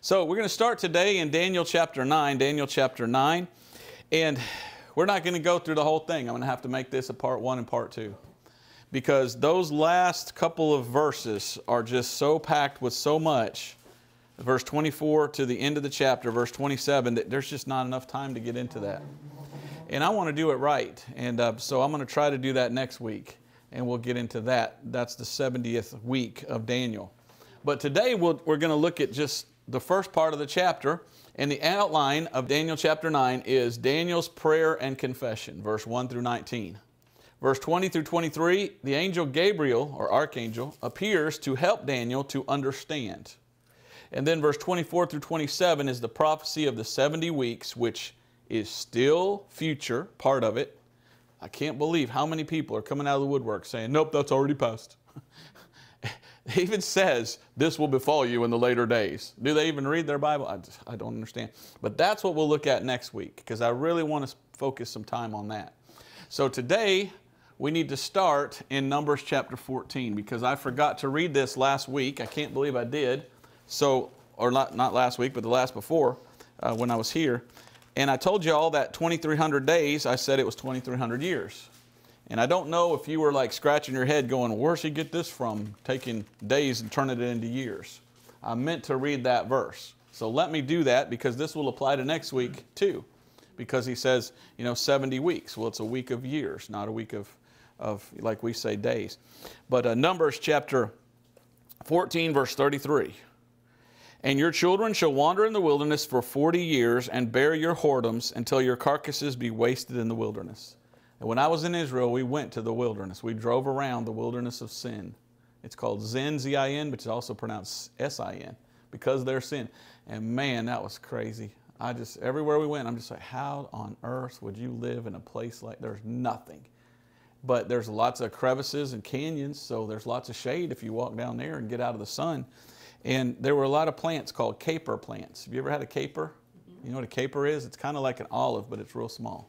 So we're going to start today in Daniel chapter 9, Daniel chapter 9. And we're not going to go through the whole thing. I'm going to have to make this a part one and part two. Because those last couple of verses are just so packed with so much, verse 24 to the end of the chapter, verse 27, that there's just not enough time to get into that. And I want to do it right. And uh, so I'm going to try to do that next week. And we'll get into that. That's the 70th week of Daniel. But today we'll, we're going to look at just the first part of the chapter. And the outline of Daniel chapter 9 is Daniel's prayer and confession, verse 1 through 19. Verse 20 through 23, the angel Gabriel, or archangel, appears to help Daniel to understand. And then verse 24 through 27 is the prophecy of the 70 weeks, which is still future, part of it. I can't believe how many people are coming out of the woodwork saying, nope, that's already passed. it even says this will befall you in the later days. Do they even read their Bible? I, I don't understand. But that's what we'll look at next week because I really want to focus some time on that. So today, we need to start in Numbers chapter 14 because I forgot to read this last week. I can't believe I did. So, or not, not last week, but the last before uh, when I was here. And I told you all that 2,300 days, I said it was 2,300 years. And I don't know if you were like scratching your head going, where's he get this from, taking days and turning it into years? I meant to read that verse. So let me do that because this will apply to next week too. Because he says, you know, 70 weeks. Well, it's a week of years, not a week of of, like we say, days. But uh, Numbers chapter 14, verse 33. And your children shall wander in the wilderness for 40 years and bear your whoredoms until your carcasses be wasted in the wilderness. And when I was in Israel, we went to the wilderness. We drove around the wilderness of sin. It's called Zin, Z I N, but it's also pronounced S I N because of their sin. And man, that was crazy. I just, everywhere we went, I'm just like, how on earth would you live in a place like there's nothing? but there's lots of crevices and canyons, so there's lots of shade if you walk down there and get out of the sun. And there were a lot of plants called caper plants. Have you ever had a caper? Mm-hmm. You know what a caper is? It's kind of like an olive, but it's real small.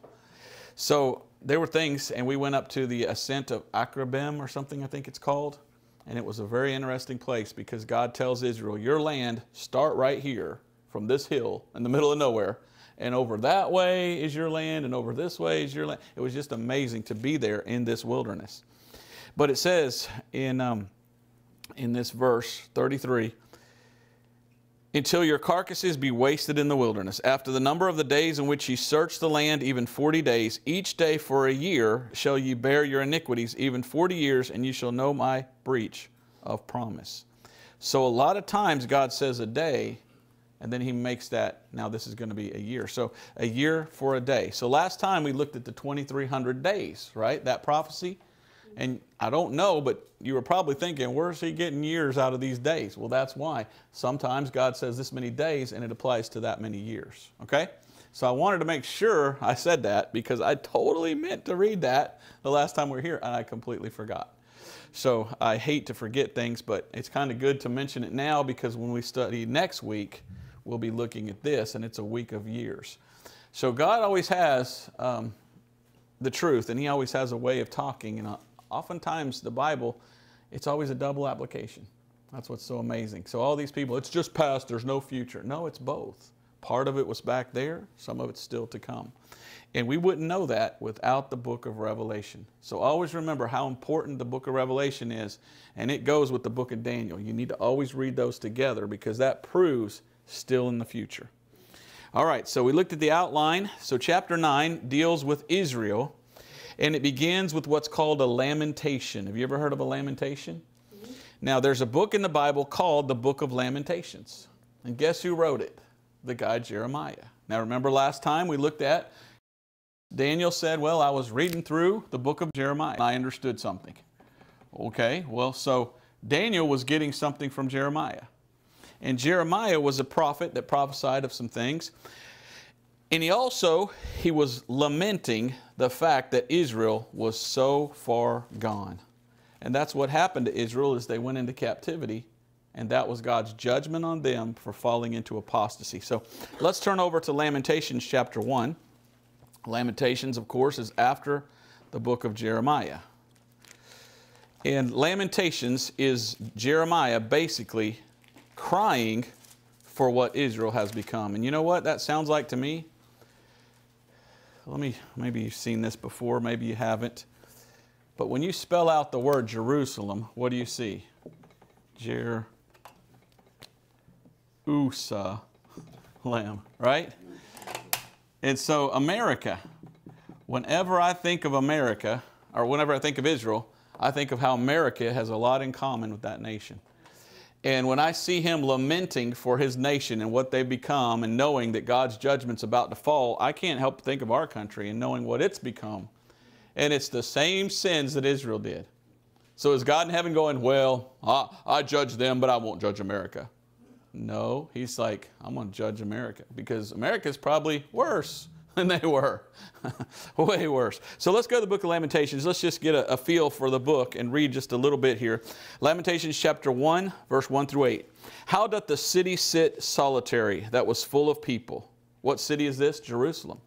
So there were things, and we went up to the ascent of Akrabbim or something, I think it's called. And it was a very interesting place because God tells Israel, Your land, start right here from this hill in the middle of nowhere, and over that way is your land, and over this way is your land. It was just amazing to be there in this wilderness. But it says in, um, in this verse 33 until your carcasses be wasted in the wilderness. After the number of the days in which ye search the land, even forty days, each day for a year shall ye bear your iniquities, even forty years, and ye shall know my breach of promise. So a lot of times God says a day, and then he makes that, now this is going to be a year. So a year for a day. So last time we looked at the 2,300 days, right? That prophecy. And I don't know, but you were probably thinking, where's he getting years out of these days? Well, that's why. Sometimes God says this many days and it applies to that many years, okay? So I wanted to make sure I said that because I totally meant to read that the last time we were here and I completely forgot. So I hate to forget things, but it's kind of good to mention it now because when we study next week, we'll be looking at this, and it's a week of years. So God always has um, the truth, and He always has a way of talking. And uh, oftentimes, the Bible, it's always a double application. That's what's so amazing. So all these people, it's just past, there's no future. No, it's both. Part of it was back there, some of it's still to come. And we wouldn't know that without the book of Revelation. So always remember how important the book of Revelation is, and it goes with the book of Daniel. You need to always read those together because that proves still in the future. All right, so we looked at the outline. So, chapter 9 deals with Israel, and it begins with what's called a lamentation. Have you ever heard of a lamentation? Mm-hmm. Now, there's a book in the Bible called the Book of Lamentations. And guess who wrote it? The guy Jeremiah. Now, remember last time we looked at Daniel said, Well, I was reading through the book of Jeremiah and I understood something. Okay, well, so Daniel was getting something from Jeremiah. And Jeremiah was a prophet that prophesied of some things. And he also, he was lamenting the fact that Israel was so far gone. And that's what happened to Israel is they went into captivity. And that was God's judgment on them for falling into apostasy. So let's turn over to Lamentations chapter 1. Lamentations, of course, is after the book of Jeremiah. And Lamentations is Jeremiah basically crying for what Israel has become. And you know what that sounds like to me? Let me, maybe you've seen this before, maybe you haven't. But when you spell out the word Jerusalem, what do you see? Jer Usa Lamb, right? And so America, whenever I think of America, or whenever I think of Israel, I think of how America has a lot in common with that nation. And when I see him lamenting for his nation and what they've become and knowing that God's judgment's about to fall, I can't help but think of our country and knowing what it's become. And it's the same sins that Israel did. So is God in heaven going, well, I, I judge them, but I won't judge America? No, he's like, I'm going to judge America because America's probably worse than they were. Way worse. So let's go to the book of Lamentations. Let's just get a, a, feel for the book and read just a little bit here. Lamentations chapter 1, verse 1 through 8. How doth the city sit solitary that was full of people? What city is this? Jerusalem.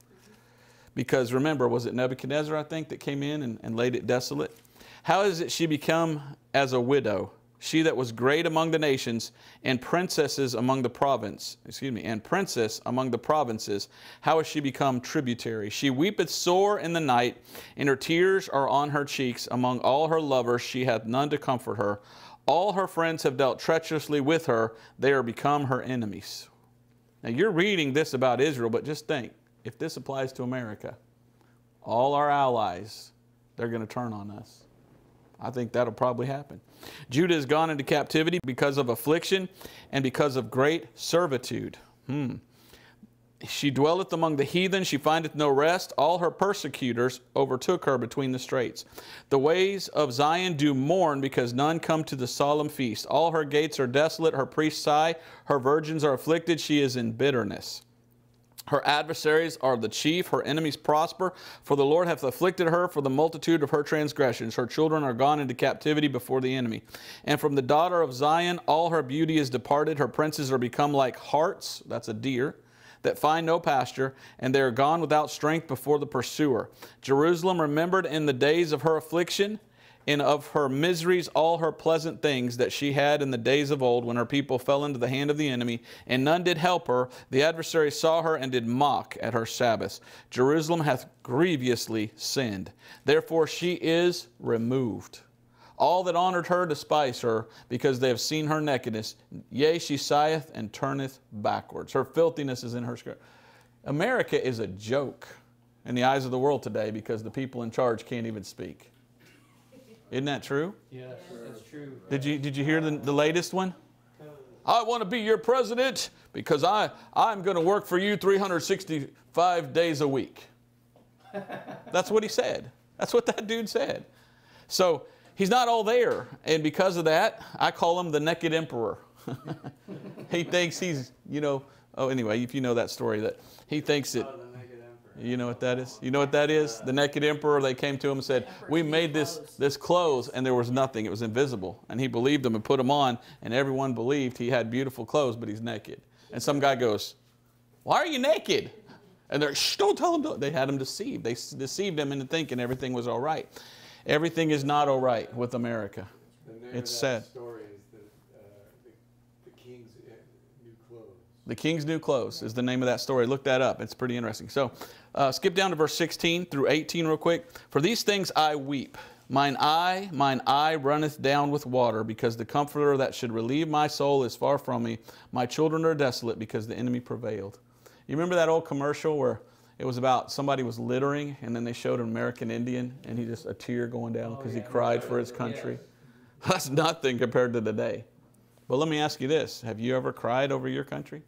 Because remember, was it Nebuchadnezzar, I think, that came in and, and laid it desolate? How is it she become as a widow? She that was great among the nations, and princesses among the province, excuse me, and princess among the provinces, how has she become tributary? She weepeth sore in the night, and her tears are on her cheeks. Among all her lovers she hath none to comfort her. All her friends have dealt treacherously with her, they are become her enemies. Now you're reading this about Israel, but just think, if this applies to America, all our allies, they're going to turn on us. I think that'll probably happen. Judah is gone into captivity because of affliction and because of great servitude. Hmm. She dwelleth among the heathen, she findeth no rest. All her persecutors overtook her between the straits. The ways of Zion do mourn because none come to the solemn feast. All her gates are desolate, her priests sigh, her virgins are afflicted, she is in bitterness. Her adversaries are the chief, her enemies prosper, for the Lord hath afflicted her for the multitude of her transgressions. Her children are gone into captivity before the enemy. And from the daughter of Zion, all her beauty is departed. Her princes are become like harts, that's a deer, that find no pasture, and they are gone without strength before the pursuer. Jerusalem remembered in the days of her affliction and of her miseries all her pleasant things that she had in the days of old when her people fell into the hand of the enemy, and none did help her. The adversary saw her and did mock at her Sabbaths. Jerusalem hath grievously sinned. Therefore she is removed. All that honored her despise her, because they have seen her nakedness. Yea, she sigheth and turneth backwards. Her filthiness is in her skirt. America is a joke in the eyes of the world today because the people in charge can't even speak. Isn't that true? Yes, that's true. Did you, did you hear the, the latest one? I want to be your president because I, I'm going to work for you 365 days a week. That's what he said. That's what that dude said. So he's not all there. And because of that, I call him the naked emperor. he thinks he's, you know, oh, anyway, if you know that story, that he thinks that you know what that is? You know what that is? The naked emperor, they came to him and said, we made this, this clothes and there was nothing. It was invisible. And he believed them and put them on and everyone believed he had beautiful clothes, but he's naked. And some guy goes, why are you naked? And they're, shh, don't tell him. They had him deceived. They deceived him into thinking everything was all right. Everything is not all right with America. It's sad. The King's New Clothes is the name of that story. Look that up. It's pretty interesting. So uh, skip down to verse 16 through 18 real quick. For these things I weep. Mine eye, mine eye runneth down with water, because the comforter that should relieve my soul is far from me. My children are desolate, because the enemy prevailed. You remember that old commercial where it was about somebody was littering, and then they showed an American Indian, and he just a tear going down because oh, yeah. he cried for his country. Yes. That's nothing compared to today. But let me ask you this: Have you ever cried over your country?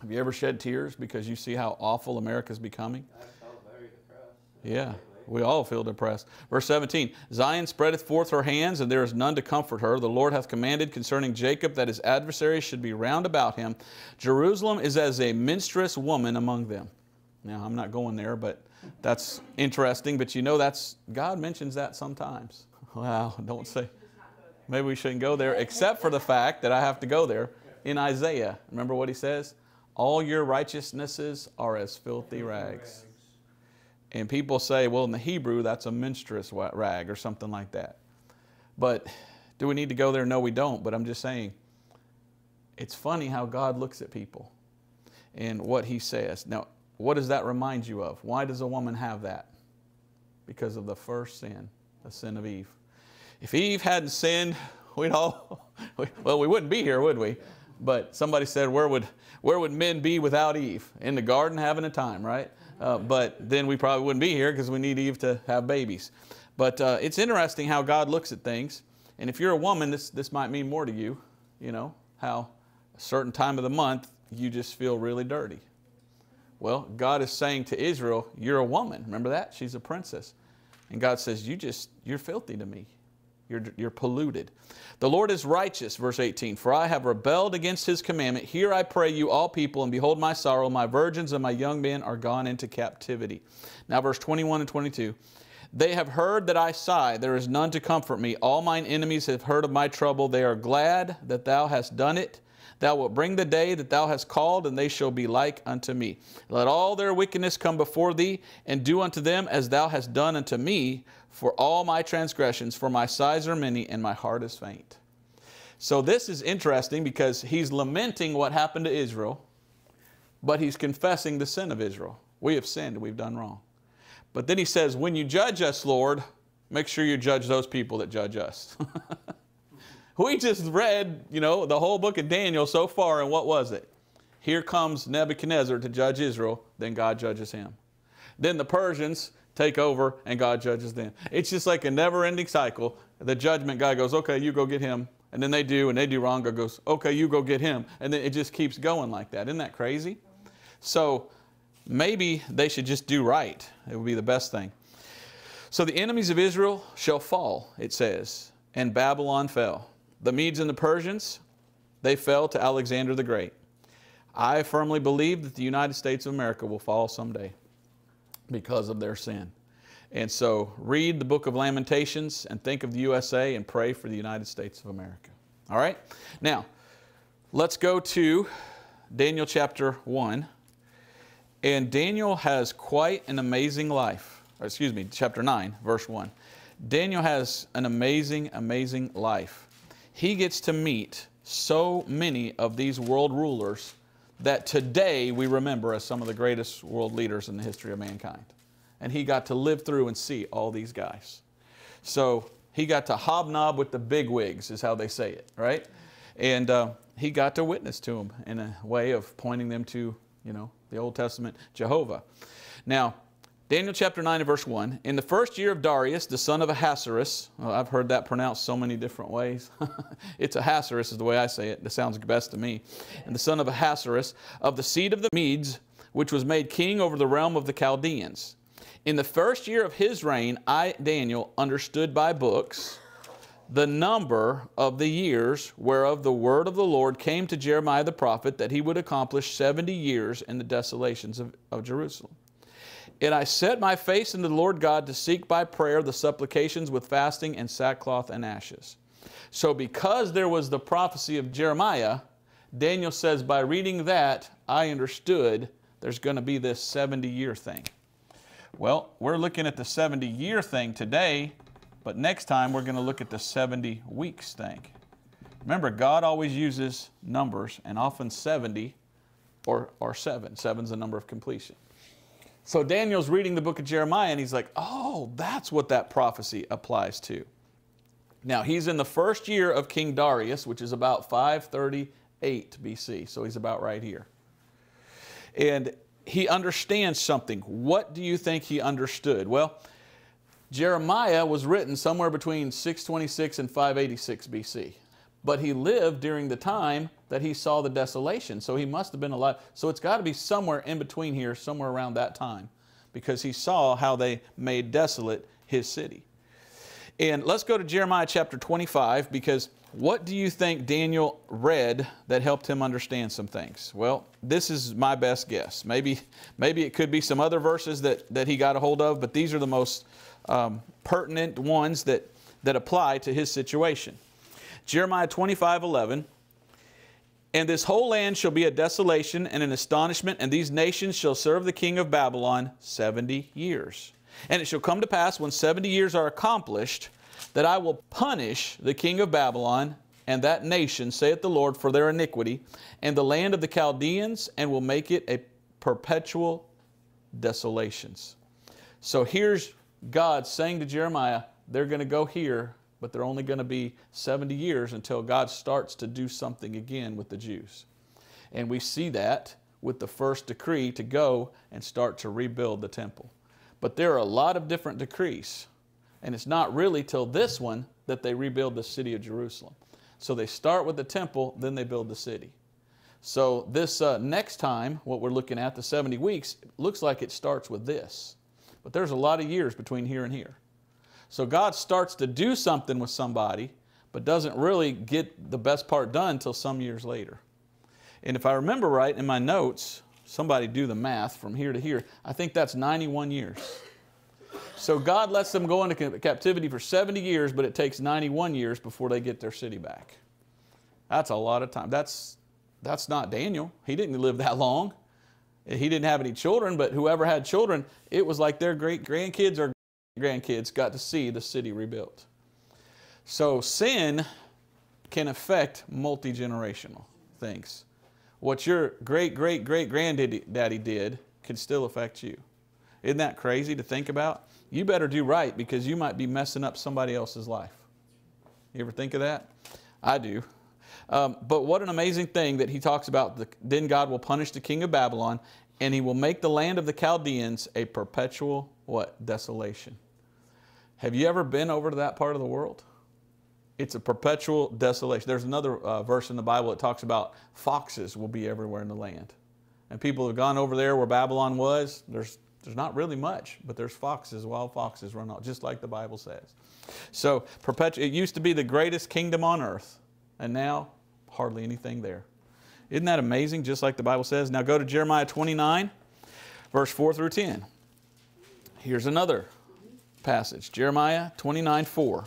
Have you ever shed tears because you see how awful America's becoming? I felt very depressed. Yeah. We all feel depressed. Verse 17 Zion spreadeth forth her hands, and there is none to comfort her. The Lord hath commanded concerning Jacob that his adversaries should be round about him. Jerusalem is as a menstruous woman among them. Now, I'm not going there, but that's interesting. But you know, that's God mentions that sometimes. Wow, don't say. Maybe we shouldn't go there, except for the fact that I have to go there in Isaiah. Remember what he says? All your righteousnesses are as filthy rags. And people say, well, in the Hebrew, that's a menstruous rag or something like that. But do we need to go there? No, we don't. But I'm just saying, it's funny how God looks at people and what he says. Now, what does that remind you of? Why does a woman have that? Because of the first sin, the sin of Eve. If Eve hadn't sinned, we'd all, well, we wouldn't be here, would we? But somebody said, where would, where would men be without Eve? In the garden having a time, right? Uh, but then we probably wouldn't be here because we need Eve to have babies. But uh, it's interesting how God looks at things. And if you're a woman, this, this might mean more to you, you know, how a certain time of the month you just feel really dirty. Well, God is saying to Israel, You're a woman. Remember that? She's a princess. And God says, You just, you're filthy to me. You're, you're polluted. The Lord is righteous, verse 18. For I have rebelled against his commandment. Here I pray you, all people, and behold my sorrow. My virgins and my young men are gone into captivity. Now, verse 21 and 22. They have heard that I sigh. There is none to comfort me. All mine enemies have heard of my trouble. They are glad that thou hast done it. Thou wilt bring the day that thou hast called, and they shall be like unto me. Let all their wickedness come before thee, and do unto them as thou hast done unto me for all my transgressions, for my sighs are many, and my heart is faint. So this is interesting because he's lamenting what happened to Israel, but he's confessing the sin of Israel. We have sinned, we've done wrong. But then he says, When you judge us, Lord, make sure you judge those people that judge us. We just read, you know, the whole book of Daniel so far, and what was it? Here comes Nebuchadnezzar to judge Israel, then God judges him. Then the Persians take over, and God judges them. It's just like a never ending cycle. The judgment guy goes, okay, you go get him. And then they do, and they do wrong. God goes, okay, you go get him. And then it just keeps going like that. Isn't that crazy? So maybe they should just do right. It would be the best thing. So the enemies of Israel shall fall, it says, and Babylon fell. The Medes and the Persians, they fell to Alexander the Great. I firmly believe that the United States of America will fall someday because of their sin. And so read the book of Lamentations and think of the USA and pray for the United States of America. All right? Now, let's go to Daniel chapter 1. And Daniel has quite an amazing life. Or excuse me, chapter 9, verse 1. Daniel has an amazing, amazing life he gets to meet so many of these world rulers that today we remember as some of the greatest world leaders in the history of mankind. And he got to live through and see all these guys. So he got to hobnob with the big wigs, is how they say it, right? And uh, he got to witness to them in a way of pointing them to, you know, the Old Testament Jehovah. Now, Daniel chapter 9 and verse 1. In the first year of Darius, the son of Ahasuerus, well, I've heard that pronounced so many different ways. it's Ahasuerus is the way I say it. That sounds best to me. And the son of Ahasuerus, of the seed of the Medes, which was made king over the realm of the Chaldeans. In the first year of his reign, I, Daniel, understood by books the number of the years whereof the word of the Lord came to Jeremiah the prophet that he would accomplish 70 years in the desolations of, of Jerusalem. And I set my face into the Lord God to seek by prayer the supplications with fasting and sackcloth and ashes. So, because there was the prophecy of Jeremiah, Daniel says, by reading that, I understood there's going to be this 70 year thing. Well, we're looking at the 70 year thing today, but next time we're going to look at the 70 weeks thing. Remember, God always uses numbers, and often 70 or, or 7. Seven's the number of completion. So Daniel's reading the book of Jeremiah and he's like, oh, that's what that prophecy applies to. Now, he's in the first year of King Darius, which is about 538 BC. So he's about right here. And he understands something. What do you think he understood? Well, Jeremiah was written somewhere between 626 and 586 BC. But he lived during the time that he saw the desolation. So he must have been alive. So it's got to be somewhere in between here, somewhere around that time, because he saw how they made desolate his city. And let's go to Jeremiah chapter 25, because what do you think Daniel read that helped him understand some things? Well, this is my best guess. Maybe, maybe it could be some other verses that, that he got a hold of, but these are the most um, pertinent ones that, that apply to his situation. Jeremiah 25, 11. And this whole land shall be a desolation and an astonishment, and these nations shall serve the king of Babylon 70 years. And it shall come to pass when 70 years are accomplished that I will punish the king of Babylon and that nation, saith the Lord, for their iniquity, and the land of the Chaldeans, and will make it a perpetual desolations. So here's God saying to Jeremiah, they're going to go here, but they're only going to be 70 years until God starts to do something again with the Jews. And we see that with the first decree to go and start to rebuild the temple. But there are a lot of different decrees. And it's not really till this one that they rebuild the city of Jerusalem. So they start with the temple, then they build the city. So this uh, next time, what we're looking at, the 70 weeks, looks like it starts with this. But there's a lot of years between here and here. So God starts to do something with somebody, but doesn't really get the best part done until some years later. And if I remember right in my notes, somebody do the math from here to here, I think that's 91 years. So God lets them go into captivity for 70 years, but it takes 91 years before they get their city back. That's a lot of time. That's, that's not Daniel. He didn't live that long. He didn't have any children, but whoever had children, it was like their great grandkids or grandkids got to see the city rebuilt. So sin can affect multi generational things. What your great great great granddaddy did can still affect you. Isn't that crazy to think about? You better do right because you might be messing up somebody else's life. You ever think of that? I do. Um, but what an amazing thing that he talks about. The, then God will punish the king of Babylon, and he will make the land of the Chaldeans a perpetual what desolation. Have you ever been over to that part of the world? It's a perpetual desolation. There's another uh, verse in the Bible that talks about foxes will be everywhere in the land. And people have gone over there where Babylon was. There's, there's not really much, but there's foxes, wild foxes run off, just like the Bible says. So perpetu- it used to be the greatest kingdom on earth, and now hardly anything there. Isn't that amazing, just like the Bible says? Now go to Jeremiah 29, verse 4 through 10. Here's another passage Jeremiah 29 4.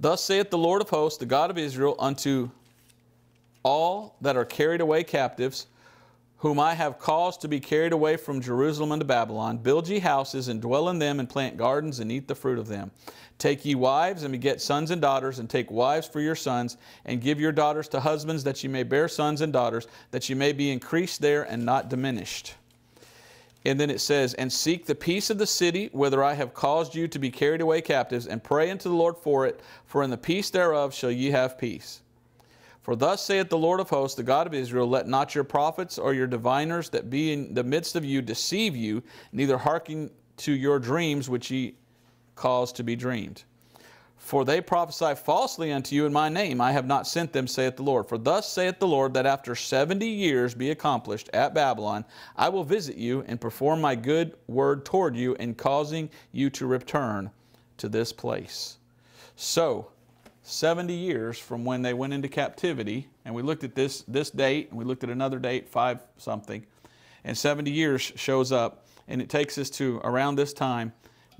Thus saith the Lord of hosts, the God of Israel, unto all that are carried away captives, whom I have caused to be carried away from Jerusalem unto Babylon, build ye houses, and dwell in them, and plant gardens, and eat the fruit of them. Take ye wives, and beget sons and daughters, and take wives for your sons, and give your daughters to husbands, that ye may bear sons and daughters, that ye may be increased there and not diminished. And then it says, And seek the peace of the city, whither I have caused you to be carried away captives, and pray unto the Lord for it, for in the peace thereof shall ye have peace. For thus saith the Lord of hosts, the God of Israel, Let not your prophets or your diviners that be in the midst of you deceive you, neither hearken to your dreams which ye cause to be dreamed. For they prophesy falsely unto you in my name. I have not sent them, saith the Lord. For thus saith the Lord, that after seventy years be accomplished at Babylon, I will visit you and perform my good word toward you in causing you to return to this place. So, 70 years from when they went into captivity, and we looked at this, this date, and we looked at another date, five something, and 70 years shows up, and it takes us to around this time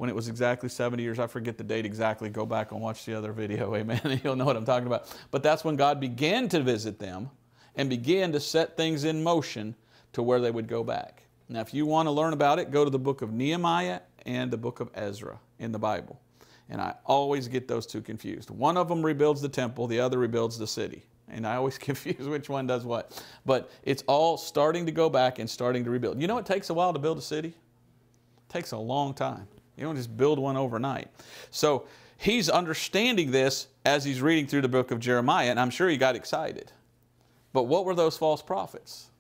when it was exactly 70 years. I forget the date exactly. Go back and watch the other video. Amen. You'll know what I'm talking about. But that's when God began to visit them and began to set things in motion to where they would go back. Now, if you want to learn about it, go to the book of Nehemiah and the book of Ezra in the Bible. And I always get those two confused. One of them rebuilds the temple, the other rebuilds the city. And I always confuse which one does what. But it's all starting to go back and starting to rebuild. You know it takes a while to build a city? It takes a long time. You don't just build one overnight. So he's understanding this as he's reading through the book of Jeremiah, and I'm sure he got excited. But what were those false prophets?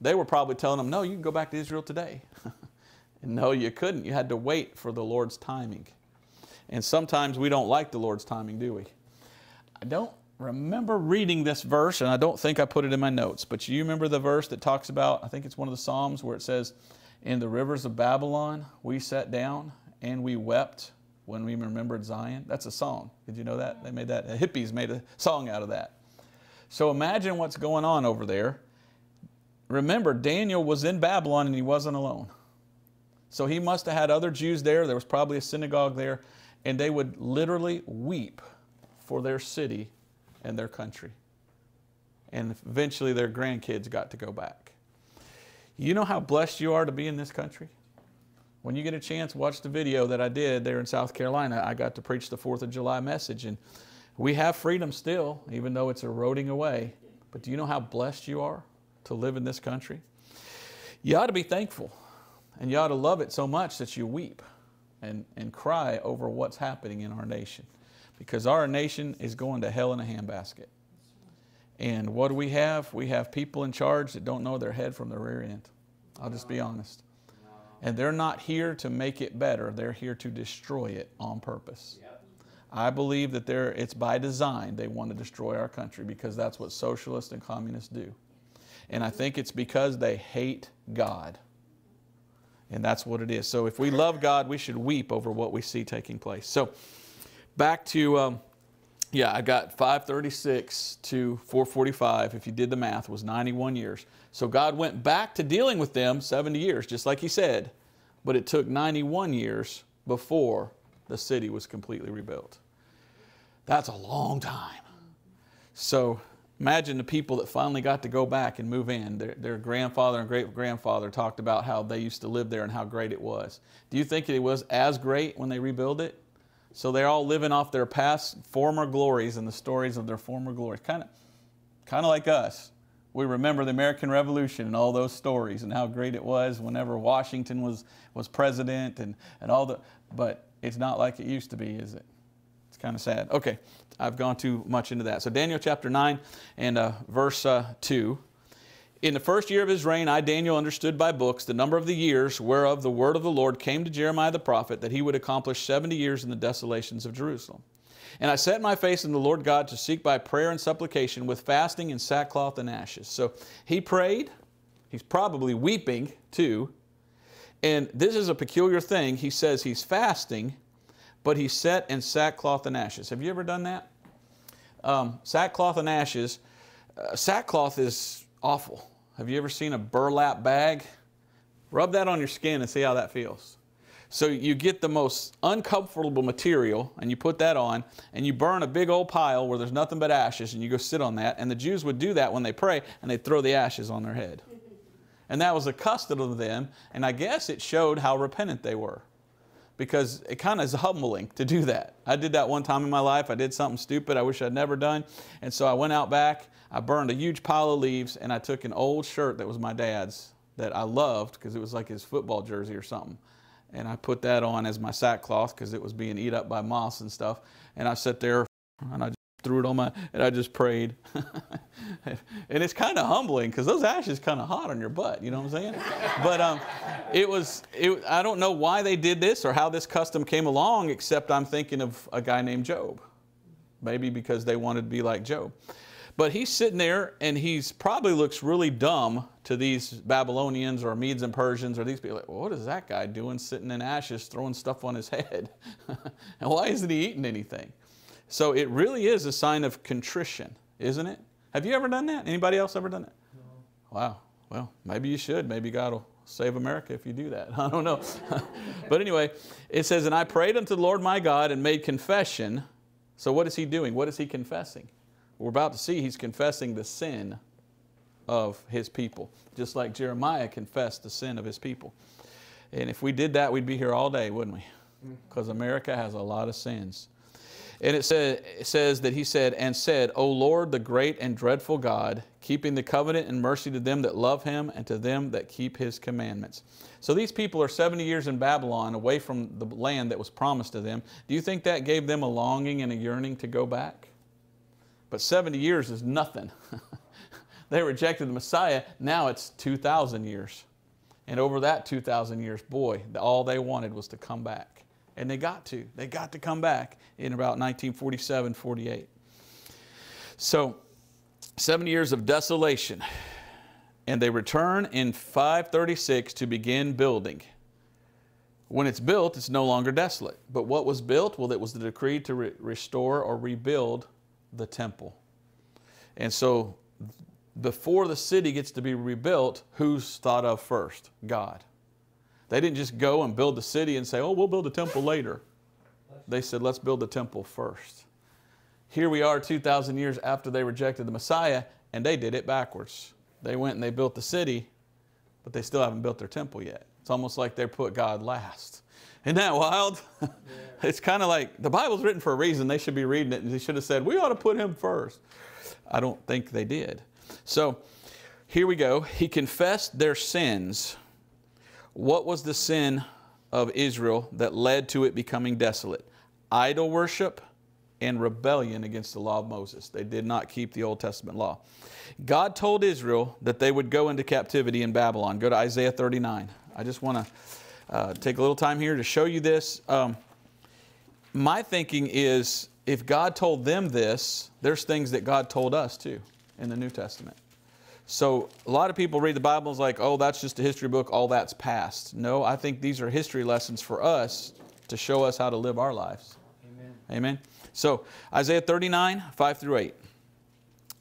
They were probably telling him, no, you can go back to Israel today. And no, you couldn't. You had to wait for the Lord's timing. And sometimes we don't like the Lord's timing, do we? I don't remember reading this verse, and I don't think I put it in my notes, but you remember the verse that talks about, I think it's one of the Psalms where it says, In the rivers of Babylon we sat down and we wept when we remembered Zion. That's a song. Did you know that? They made that. Hippies made a song out of that. So imagine what's going on over there. Remember, Daniel was in Babylon and he wasn't alone. So he must have had other Jews there. There was probably a synagogue there. And they would literally weep for their city and their country. And eventually their grandkids got to go back. You know how blessed you are to be in this country? When you get a chance, watch the video that I did there in South Carolina. I got to preach the Fourth of July message, and We have freedom still, even though it's eroding away. But do you know how blessed you are to live in this country? You ought to be thankful. And you ought to love it so much that you weep and, and cry over what's happening in our nation. Because our nation is going to hell in a handbasket. And what do we have? We have people in charge that don't know their head from their rear end. I'll just be honest. And they're not here to make it better, they're here to destroy it on purpose. I believe that they're, it's by design they want to destroy our country because that's what socialists and communists do. And I think it's because they hate God. And that's what it is. So if we love God, we should weep over what we see taking place. So back to, um, yeah, I got 536 to 445, if you did the math, was 91 years. So God went back to dealing with them 70 years, just like He said. But it took 91 years before the city was completely rebuilt. That's a long time. So imagine the people that finally got to go back and move in. Their, their grandfather and great grandfather talked about how they used to live there and how great it was. Do you think it was as great when they rebuilt it? So they're all living off their past former glories and the stories of their former glories. Kind of, kind of like us. We remember the American Revolution and all those stories and how great it was whenever Washington was, was president and, and all the, but it's not like it used to be, is it? It's kind of sad. Okay, I've gone too much into that. So Daniel chapter 9 and uh, verse uh, 2. In the first year of his reign, I, Daniel, understood by books the number of the years whereof the word of the Lord came to Jeremiah the prophet that he would accomplish 70 years in the desolations of Jerusalem. And I set my face in the Lord God to seek by prayer and supplication with fasting and sackcloth and ashes. So he prayed. He's probably weeping too. And this is a peculiar thing. He says he's fasting, but he's set in sackcloth and ashes. Have you ever done that? Um, sackcloth and ashes. Uh, sackcloth is awful. Have you ever seen a burlap bag? Rub that on your skin and see how that feels. So you get the most uncomfortable material and you put that on and you burn a big old pile where there's nothing but ashes and you go sit on that. And the Jews would do that when they pray and they'd throw the ashes on their head. And that was a custom of them. And I guess it showed how repentant they were because it kind of is humbling to do that. I did that one time in my life. I did something stupid I wish I'd never done. And so I went out back, I burned a huge pile of leaves, and I took an old shirt that was my dad's that I loved because it was like his football jersey or something. And I put that on as my sackcloth because it was being eat up by moths and stuff. And I sat there and I just threw it on my, and I just prayed. and it's kind of humbling because those ashes kind of hot on your butt, you know what I'm saying? but um, it was, it, I don't know why they did this or how this custom came along, except I'm thinking of a guy named Job. Maybe because they wanted to be like Job. But he's sitting there and he's probably looks really dumb to these Babylonians or Medes and Persians or these people. Like, well, what is that guy doing sitting in ashes throwing stuff on his head? and why isn't he eating anything? So it really is a sign of contrition, isn't it? Have you ever done that? Anybody else ever done that? No. Wow. Well, maybe you should. Maybe God will save America if you do that. I don't know. but anyway, it says, And I prayed unto the Lord my God and made confession. So what is he doing? What is he confessing? We're about to see he's confessing the sin of his people, just like Jeremiah confessed the sin of his people. And if we did that, we'd be here all day, wouldn't we? Mm-hmm. Because America has a lot of sins. And it, said, it says that he said, and said, O Lord, the great and dreadful God, keeping the covenant and mercy to them that love him and to them that keep his commandments. So these people are 70 years in Babylon away from the land that was promised to them. Do you think that gave them a longing and a yearning to go back? But 70 years is nothing. they rejected the Messiah. Now it's 2,000 years. And over that 2,000 years, boy, all they wanted was to come back. And they got to. They got to come back in about 1947, 48. So, 70 years of desolation. And they return in 536 to begin building. When it's built, it's no longer desolate. But what was built? Well, it was the decree to re restore or rebuild the temple. And so before the city gets to be rebuilt, who's thought of first? God. They didn't just go and build the city and say, oh, we'll build a temple later. They said, let's build the temple first. Here we are 2,000 years after they rejected the Messiah, and they did it backwards. They went and they built the city, but they still haven't built their temple yet. It's almost like they put God last. Isn't that wild? it's kind of like the Bible's written for a reason. They should be reading it, and they should have said, We ought to put him first. I don't think they did. So here we go. He confessed their sins. What was the sin of Israel that led to it becoming desolate? Idol worship and rebellion against the law of Moses. They did not keep the Old Testament law. God told Israel that they would go into captivity in Babylon. Go to Isaiah 39. I just want to uh, take a little time here to show you this. Um, my thinking is if God told them this, there's things that God told us too in the New Testament. So a lot of people read the Bible and is like, oh, that's just a history book, all that's past. No, I think these are history lessons for us to show us how to live our lives. Amen. Amen. So Isaiah 39, 5 through 8.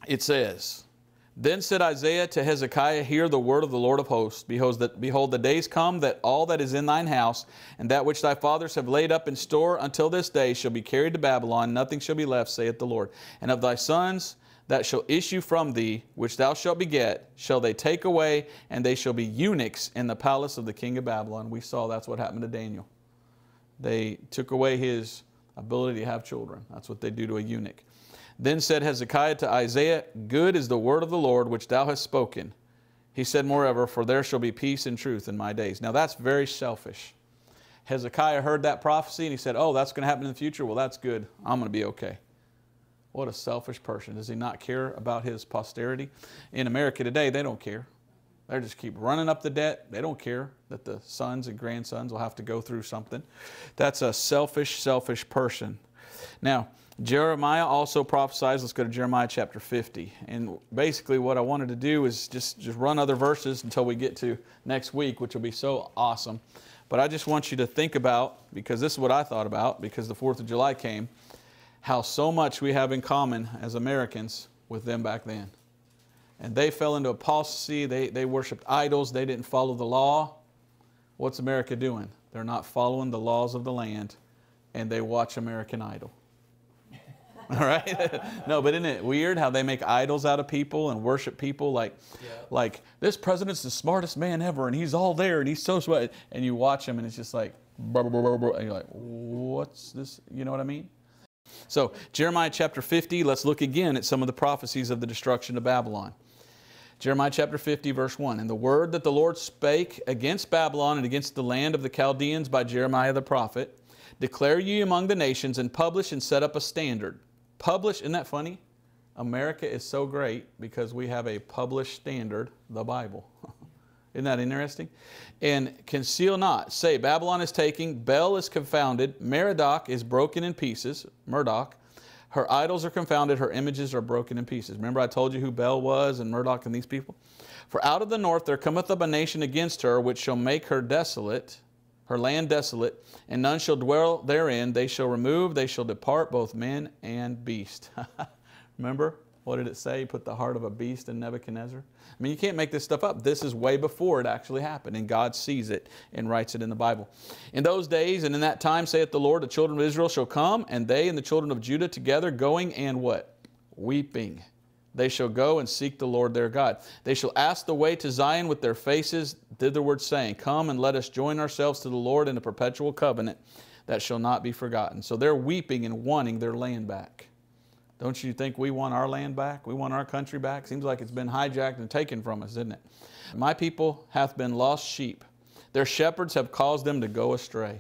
It says, Then said Isaiah to Hezekiah, Hear the word of the Lord of hosts. Behold, behold, the days come that all that is in thine house, and that which thy fathers have laid up in store until this day, shall be carried to Babylon. Nothing shall be left, saith the Lord. And of thy sons that shall issue from thee, which thou shalt beget, shall they take away, and they shall be eunuchs in the palace of the king of Babylon. We saw that's what happened to Daniel. They took away his ability to have children. That's what they do to a eunuch. Then said Hezekiah to Isaiah, Good is the word of the Lord which thou hast spoken. He said, Moreover, for there shall be peace and truth in my days. Now that's very selfish. Hezekiah heard that prophecy and he said, Oh, that's going to happen in the future. Well, that's good. I'm going to be okay. What a selfish person. Does he not care about his posterity? In America today, they don't care. They just keep running up the debt. They don't care that the sons and grandsons will have to go through something. That's a selfish, selfish person. Now, Jeremiah also prophesies. Let's go to Jeremiah chapter 50. And basically, what I wanted to do is just, just run other verses until we get to next week, which will be so awesome. But I just want you to think about, because this is what I thought about, because the 4th of July came how so much we have in common as Americans with them back then. And they fell into apostasy. They, they worshiped idols. They didn't follow the law. What's America doing? They're not following the laws of the land, and they watch American Idol. All right? no, but isn't it weird how they make idols out of people and worship people like, Yeah. like this president's the smartest man ever, and he's all there, and he's so smart. And you watch him, and it's just like, blah, blah, blah, blah, and you're like, what's this? You know what I mean? So, Jeremiah chapter 50, let's look again at some of the prophecies of the destruction of Babylon. Jeremiah chapter 50, verse 1. And the word that the Lord spake against Babylon and against the land of the Chaldeans by Jeremiah the prophet, declare ye among the nations and publish and set up a standard. Publish, isn't that funny? America is so great because we have a published standard, the Bible. Isn't that interesting? And conceal not. Say, Babylon is taking, Bel is confounded, Merodach is broken in pieces, Marduk. Her idols are confounded, her images are broken in pieces. Remember, I told you who Bel was and Marduk and these people? For out of the north there cometh up a nation against her, which shall make her desolate, her land desolate, and none shall dwell therein. They shall remove, they shall depart, both men and beast. Remember? What did it say? Put the heart of a beast in Nebuchadnezzar. I mean, you can't make this stuff up. This is way before it actually happened, and God sees it and writes it in the Bible. In those days and in that time, saith the Lord, the children of Israel shall come, and they and the children of Judah together, going and what? Weeping. They shall go and seek the Lord their God. They shall ask the way to Zion with their faces thitherward, saying, Come and let us join ourselves to the Lord in a perpetual covenant that shall not be forgotten. So they're weeping and wanting their land back. Don't you think we want our land back? We want our country back? Seems like it's been hijacked and taken from us, isn't it? My people hath been lost sheep. Their shepherds have caused them to go astray.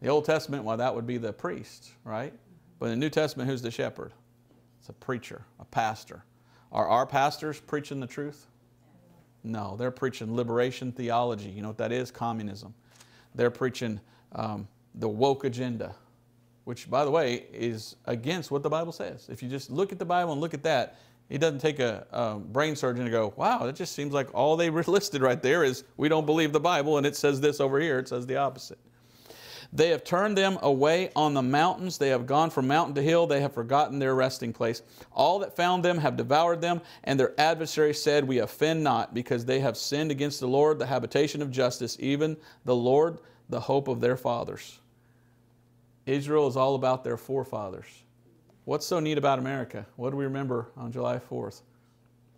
The Old Testament, well, that would be the priest, right? But in the New Testament, who's the shepherd? It's a preacher, a pastor. Are our pastors preaching the truth? No, they're preaching liberation theology. You know what that is? Communism. They're preaching um, the woke agenda which, by the way, is against what the Bible says. If you just look at the Bible and look at that, it doesn't take a, a brain surgeon to go, wow, it just seems like all they listed right there is we don't believe the Bible, and it says this over here, it says the opposite. They have turned them away on the mountains. They have gone from mountain to hill. They have forgotten their resting place. All that found them have devoured them, and their adversaries said, We offend not, because they have sinned against the Lord, the habitation of justice, even the Lord, the hope of their fathers. Israel is all about their forefathers. What's so neat about America? What do we remember on July 4th?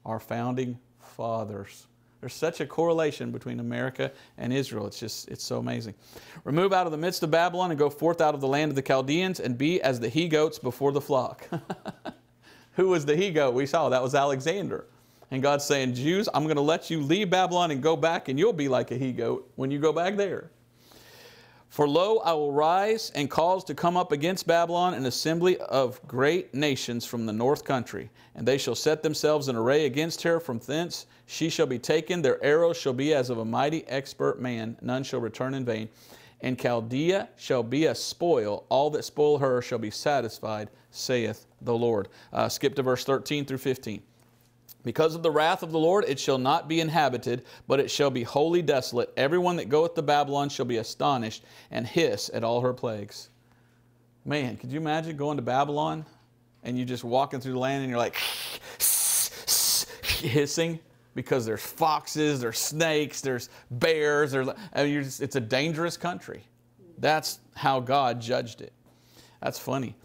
Our founding fathers. There's such a correlation between America and Israel. It's just, it's so amazing. Remove out of the midst of Babylon and go forth out of the land of the Chaldeans and be as the he goats before the flock. Who was the he goat we saw? That was Alexander. And God's saying, Jews, I'm going to let you leave Babylon and go back, and you'll be like a he goat when you go back there. For lo, I will rise and cause to come up against Babylon an assembly of great nations from the north country, and they shall set themselves in array against her from thence. She shall be taken, their arrows shall be as of a mighty expert man, none shall return in vain. And Chaldea shall be a spoil, all that spoil her shall be satisfied, saith the Lord. Uh, skip to verse 13 through 15. Because of the wrath of the Lord, it shall not be inhabited, but it shall be wholly desolate. Everyone that goeth to Babylon shall be astonished and hiss at all her plagues. Man, could you imagine going to Babylon and you just walking through the land and you're like hissing because there's foxes, there's snakes, there's bears, there's, I mean, just, it's a dangerous country. That's how God judged it. That's funny.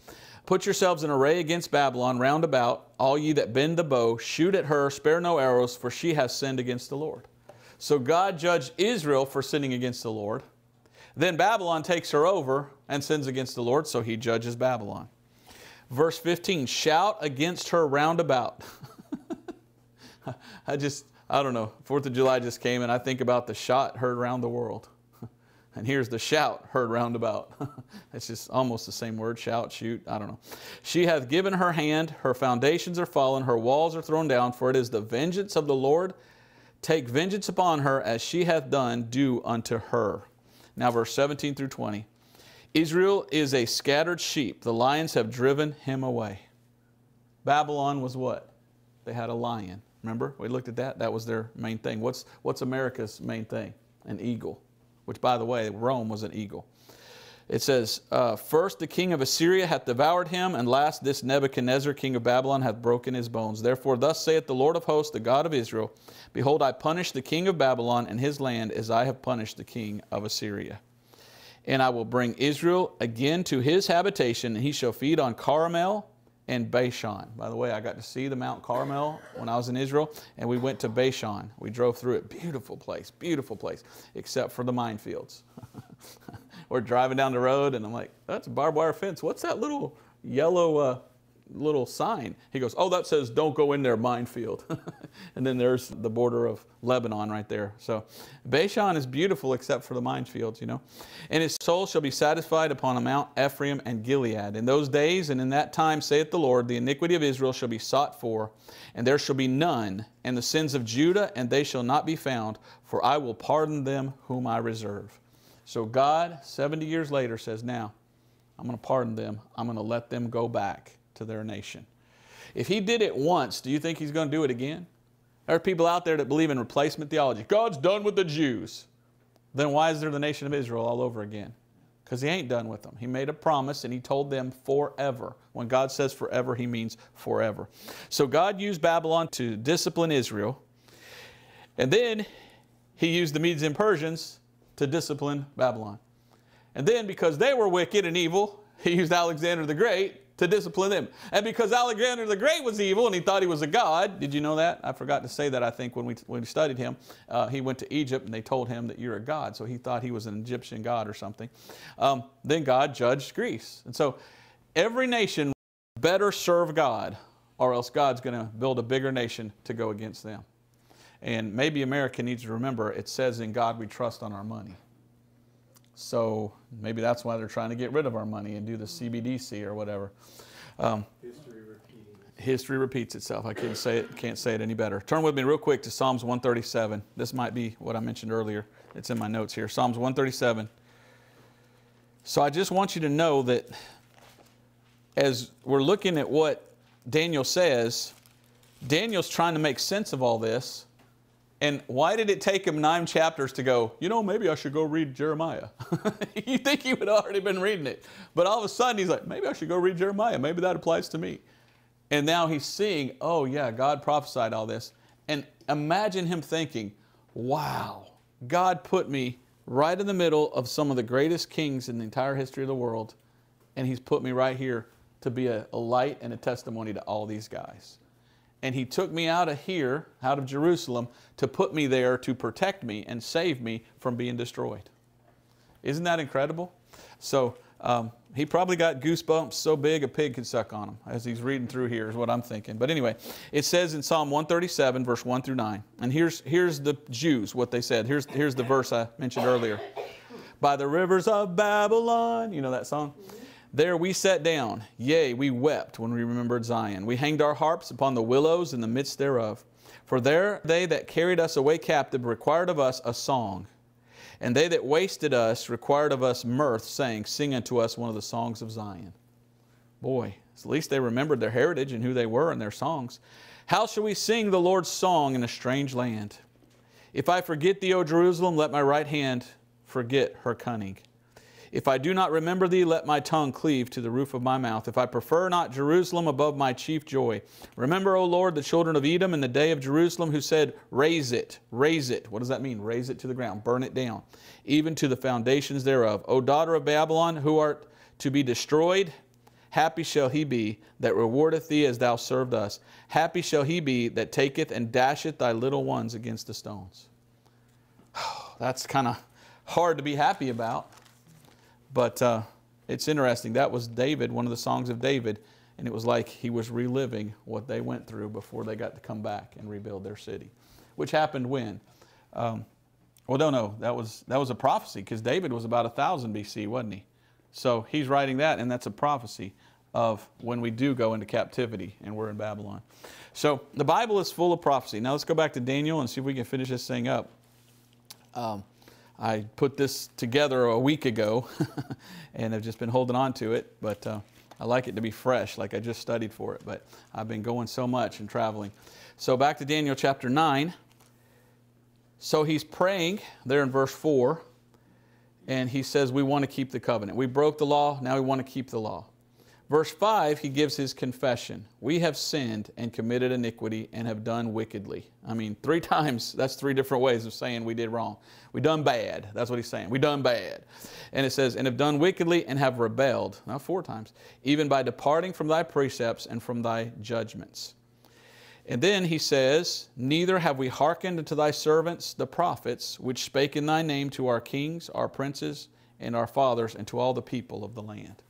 Put yourselves in array against Babylon round about, all ye that bend the bow, shoot at her, spare no arrows, for she has sinned against the Lord. So God judged Israel for sinning against the Lord. Then Babylon takes her over and sins against the Lord, so he judges Babylon. Verse 15, shout against her round about. I just, I don't know, Fourth of July just came and I think about the shot heard around the world. And here's the shout heard round about. it's just almost the same word shout, shoot, I don't know. She hath given her hand, her foundations are fallen, her walls are thrown down, for it is the vengeance of the Lord. Take vengeance upon her as she hath done, do unto her. Now, verse 17 through 20. Israel is a scattered sheep, the lions have driven him away. Babylon was what? They had a lion. Remember? We looked at that. That was their main thing. What's, what's America's main thing? An eagle which by the way, Rome was an eagle. It says, uh, First the king of Assyria hath devoured him, and last this Nebuchadnezzar, king of Babylon, hath broken his bones. Therefore, thus saith the Lord of hosts, the God of Israel Behold, I punish the king of Babylon and his land as I have punished the king of Assyria. And I will bring Israel again to his habitation, and he shall feed on Carmel and Bashan. By the way, I got to see the Mount Carmel when I was in Israel, and we went to Bashan. We drove through it. Beautiful place, beautiful place, except for the minefields. We're driving down the road, and I'm like, that's a barbed wire fence. What's that little yellow uh, little sign. He goes, Oh, that says don't go in there, minefield. and then there's the border of Lebanon right there. So Bashan is beautiful except for the minefields, you know. And his soul shall be satisfied upon a Mount Ephraim and Gilead. In those days and in that time, saith the Lord, the iniquity of Israel shall be sought for, and there shall be none, and the sins of Judah, and they shall not be found, for I will pardon them whom I reserve. So God, 70 years later, says, Now, I'm going to pardon them. I'm going to let them go back to their nation. If he did it once, do you think he's going to do it again? There are people out there that believe in replacement theology. God's done with the Jews. Then why is there the nation of Israel all over again? Because he ain't done with them. He made a promise and he told them forever. When God says forever, he means forever. So God used Babylon to discipline Israel. And then he used the Medes and Persians to discipline Babylon. And then because they were wicked and evil, he used Alexander the Great to discipline them. And because Alexander the Great was evil and he thought he was a god, did you know that? I forgot to say that, I think, when we, when we studied him. Uh, he went to Egypt and they told him that you're a god. So he thought he was an Egyptian god or something. Um, then God judged Greece. And so every nation better serve God or else God's going to build a bigger nation to go against them. And maybe America needs to remember it says in God we trust on our money. So maybe that's why they're trying to get rid of our money and do the CBDC or whatever. Um, History history repeats itself. I can't say it, can't say it any better. Turn with me real quick to Psalms 137. This might be what I mentioned earlier. It's in my notes here. Psalms 137. So I just want you to know that as we're looking at what Daniel says, Daniel's trying to make sense of all this and why did it take him nine chapters to go, you know, maybe I should go read Jeremiah? you think he would already been reading it. But all of a sudden he's like, maybe I should go read Jeremiah. Maybe that applies to me. And now he's seeing, oh, yeah, God prophesied all this. And imagine him thinking, wow, God put me right in the middle of some of the greatest kings in the entire history of the world. And he's put me right here to be a, a light and a testimony to all these guys. And he took me out of here, out of Jerusalem, to put me there to protect me and save me from being destroyed. Isn't that incredible? So um, he probably got goosebumps so big a pig could suck on them as he's reading through here, is what I'm thinking. But anyway, it says in Psalm 137, verse 1 through 9. And here's, here's the Jews, what they said. Here's, here's the verse I mentioned earlier. By the rivers of Babylon, you know that song? There we sat down, yea, we wept when we remembered Zion. We hanged our harps upon the willows in the midst thereof. For there they that carried us away captive required of us a song. And they that wasted us required of us mirth, saying, Sing unto us one of the songs of Zion. Boy, at least they remembered their heritage and who they were and their songs. How shall we sing the Lord's song in a strange land? If I forget thee, O Jerusalem, let my right hand forget her cunning. If I do not remember thee, let my tongue cleave to the roof of my mouth. If I prefer not Jerusalem above my chief joy. Remember, O Lord, the children of Edom in the day of Jerusalem who said, Raze it, raze it. What does that mean? Raze it to the ground, burn it down, even to the foundations thereof. O daughter of Babylon, who art to be destroyed, happy shall he be that rewardeth thee as thou served us. Happy shall he be that taketh and dasheth thy little ones against the stones. That's kind of hard to be happy about. But uh, it's interesting. That was David, one of the songs of David, and it was like he was reliving what they went through before they got to come back and rebuild their city, which happened when. Um, well, don't know. That was that was a prophecy because David was about a thousand BC, wasn't he? So he's writing that, and that's a prophecy of when we do go into captivity and we're in Babylon. So the Bible is full of prophecy. Now let's go back to Daniel and see if we can finish this thing up. Um, I put this together a week ago and I've just been holding on to it, but uh, I like it to be fresh, like I just studied for it, but I've been going so much and traveling. So back to Daniel chapter 9. So he's praying there in verse 4, and he says, We want to keep the covenant. We broke the law, now we want to keep the law. Verse 5, he gives his confession. We have sinned and committed iniquity and have done wickedly. I mean, three times, that's three different ways of saying we did wrong. We done bad. That's what he's saying. We done bad. And it says, and have done wickedly and have rebelled. Now, four times. Even by departing from thy precepts and from thy judgments. And then he says, Neither have we hearkened unto thy servants, the prophets, which spake in thy name to our kings, our princes, and our fathers, and to all the people of the land.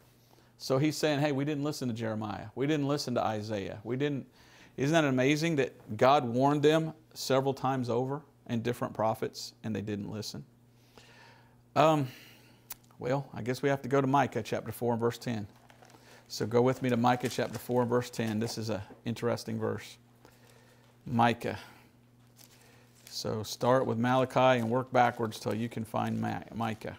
So he's saying, hey, we didn't listen to Jeremiah. We didn't listen to Isaiah. We didn't. Isn't that amazing that God warned them several times over and different prophets and they didn't listen? Um, well, I guess we have to go to Micah chapter 4 and verse 10. So go with me to Micah chapter 4 and verse 10. This is an interesting verse. Micah. So start with Malachi and work backwards till you can find Micah.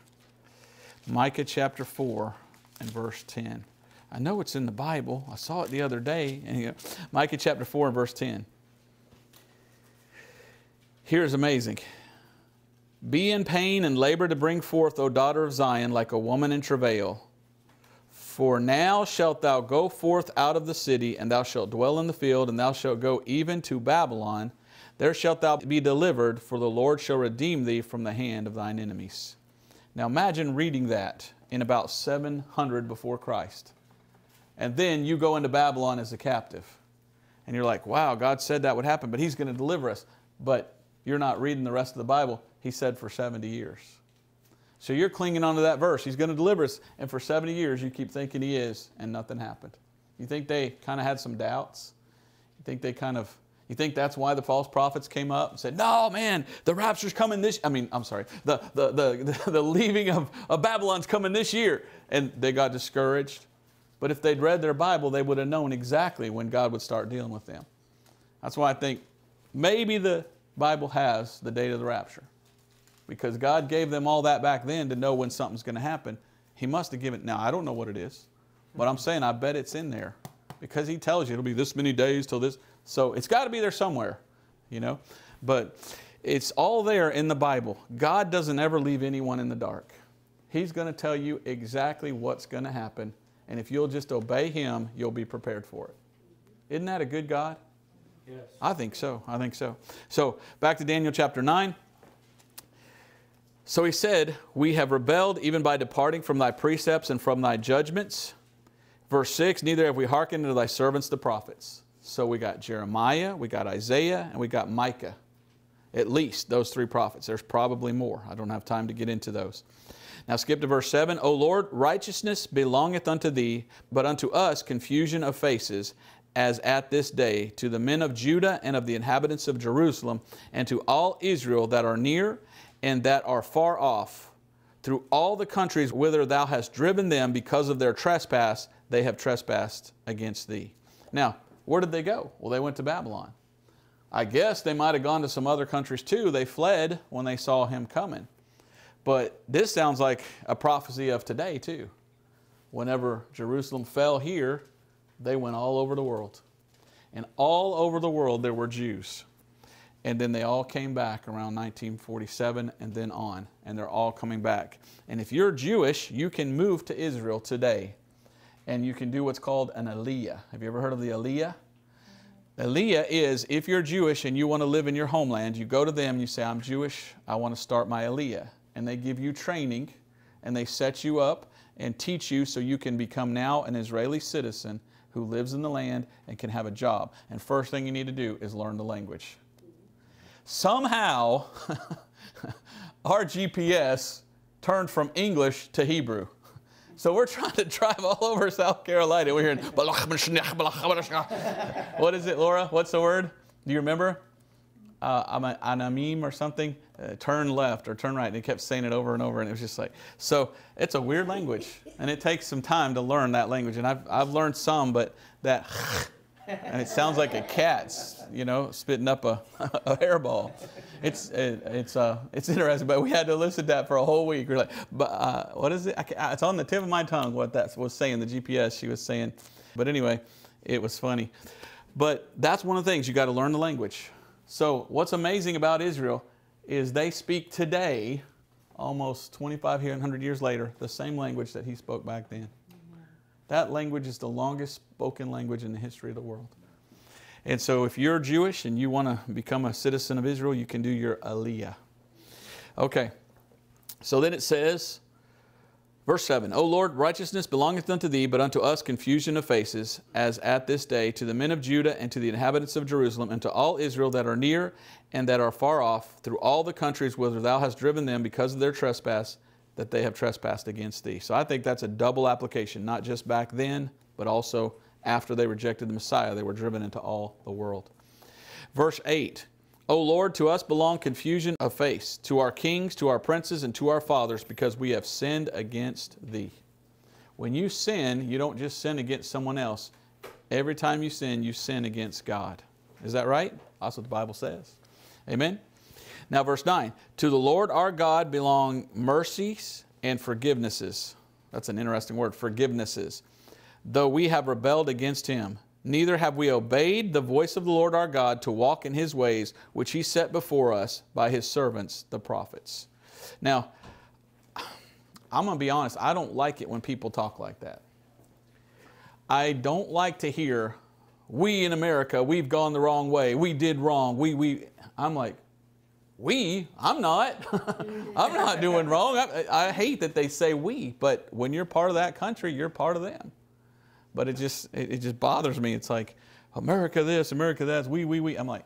Micah chapter 4 and verse 10. I know it's in the Bible. I saw it the other day. And, Micah chapter 4 and verse 10. Here's amazing. Be in pain and labor to bring forth, O daughter of Zion, like a woman in travail. For now shalt thou go forth out of the city, and thou shalt dwell in the field, and thou shalt go even to Babylon. There shalt thou be delivered, for the Lord shall redeem thee from the hand of thine enemies. Now imagine reading that in about 700 before Christ. And then you go into Babylon as a captive. And you're like, wow, God said that would happen, but He's going to deliver us. But you're not reading the rest of the Bible. He said for 70 years. So you're clinging onto that verse. He's going to deliver us. And for 70 years, you keep thinking He is, and nothing happened. You think they kind of had some doubts? You think they kind of you think that's why the false prophets came up and said, no, man, the rapture's coming this, I mean, I'm sorry, the, the, the, the leaving of, of Babylon's coming this year. And they got discouraged. But if they'd read their Bible, they would have known exactly when God would start dealing with them. That's why I think maybe the Bible has the date of the rapture. Because God gave them all that back then to know when something's going to happen. He must have given, it. now I don't know what it is, but I'm saying I bet it's in there. Because He tells you it'll be this many days till this. So it's got to be there somewhere, you know. But it's all there in the Bible. God doesn't ever leave anyone in the dark. He's going to tell you exactly what's going to happen. And if you'll just obey Him, you'll be prepared for it. Isn't that a good God? Yes. I think so. I think so. So back to Daniel chapter 9. So he said, We have rebelled even by departing from thy precepts and from thy judgments. Verse 6 Neither have we hearkened to thy servants the prophets. So we got Jeremiah, we got Isaiah, and we got Micah. At least those three prophets. There's probably more. I don't have time to get into those. Now skip to verse 7. O Lord, righteousness belongeth unto thee, but unto us confusion of faces, as at this day, to the men of Judah and of the inhabitants of Jerusalem, and to all Israel that are near and that are far off. Through all the countries whither thou hast driven them because of their trespass, they have trespassed against thee. Now, where did they go? Well, they went to Babylon. I guess they might have gone to some other countries too. They fled when they saw him coming. But this sounds like a prophecy of today too. Whenever Jerusalem fell here, they went all over the world. And all over the world there were Jews. And then they all came back around 1947 and then on. And they're all coming back. And if you're Jewish, you can move to Israel today. And you can do what's called an aliyah. Have you ever heard of the aliyah? Aliyah is if you're Jewish and you want to live in your homeland, you go to them, you say, I'm Jewish, I want to start my aliyah. And they give you training and they set you up and teach you so you can become now an Israeli citizen who lives in the land and can have a job. And first thing you need to do is learn the language. Somehow, our GPS turned from English to Hebrew. So we're trying to drive all over South Carolina. We're hearing, what is it, Laura? What's the word? Do you remember? Uh, anamim or something, uh, turn left or turn right. And he kept saying it over and over, and it was just like, so it's a weird language, and it takes some time to learn that language. And I've, I've learned some, but that, and it sounds like a cat's, you know, spitting up a, a hairball. It's, it, it's, uh, it's interesting, but we had to listen to that for a whole week. We're like, but uh, what is it? it's on the tip of my tongue what that was saying, the GPS she was saying. But anyway, it was funny. But that's one of the things, you got to learn the language. So, what's amazing about Israel is they speak today, almost 2,500 years later, the same language that he spoke back then. That language is the longest spoken language in the history of the world. And so, if you're Jewish and you want to become a citizen of Israel, you can do your aliyah. Okay, so then it says, Verse 7 O Lord, righteousness belongeth unto thee, but unto us confusion of faces, as at this day, to the men of Judah and to the inhabitants of Jerusalem, and to all Israel that are near and that are far off, through all the countries whither thou hast driven them because of their trespass, that they have trespassed against thee. So I think that's a double application, not just back then, but also after they rejected the Messiah, they were driven into all the world. Verse 8 O Lord, to us belong confusion of face, to our kings, to our princes, and to our fathers, because we have sinned against thee. When you sin, you don't just sin against someone else. Every time you sin, you sin against God. Is that right? That's what the Bible says. Amen? Now, verse 9 To the Lord our God belong mercies and forgivenesses. That's an interesting word, forgivenesses. Though we have rebelled against him, neither have we obeyed the voice of the Lord our God to walk in his ways, which he set before us by his servants, the prophets. Now, I'm going to be honest, I don't like it when people talk like that. I don't like to hear, we in America, we've gone the wrong way, we did wrong, we, we. I'm like, we? I'm not. I'm not doing wrong. I, I hate that they say we, but when you're part of that country, you're part of them but it just it, it just bothers me. It's like America this, America that. We we we. I'm like,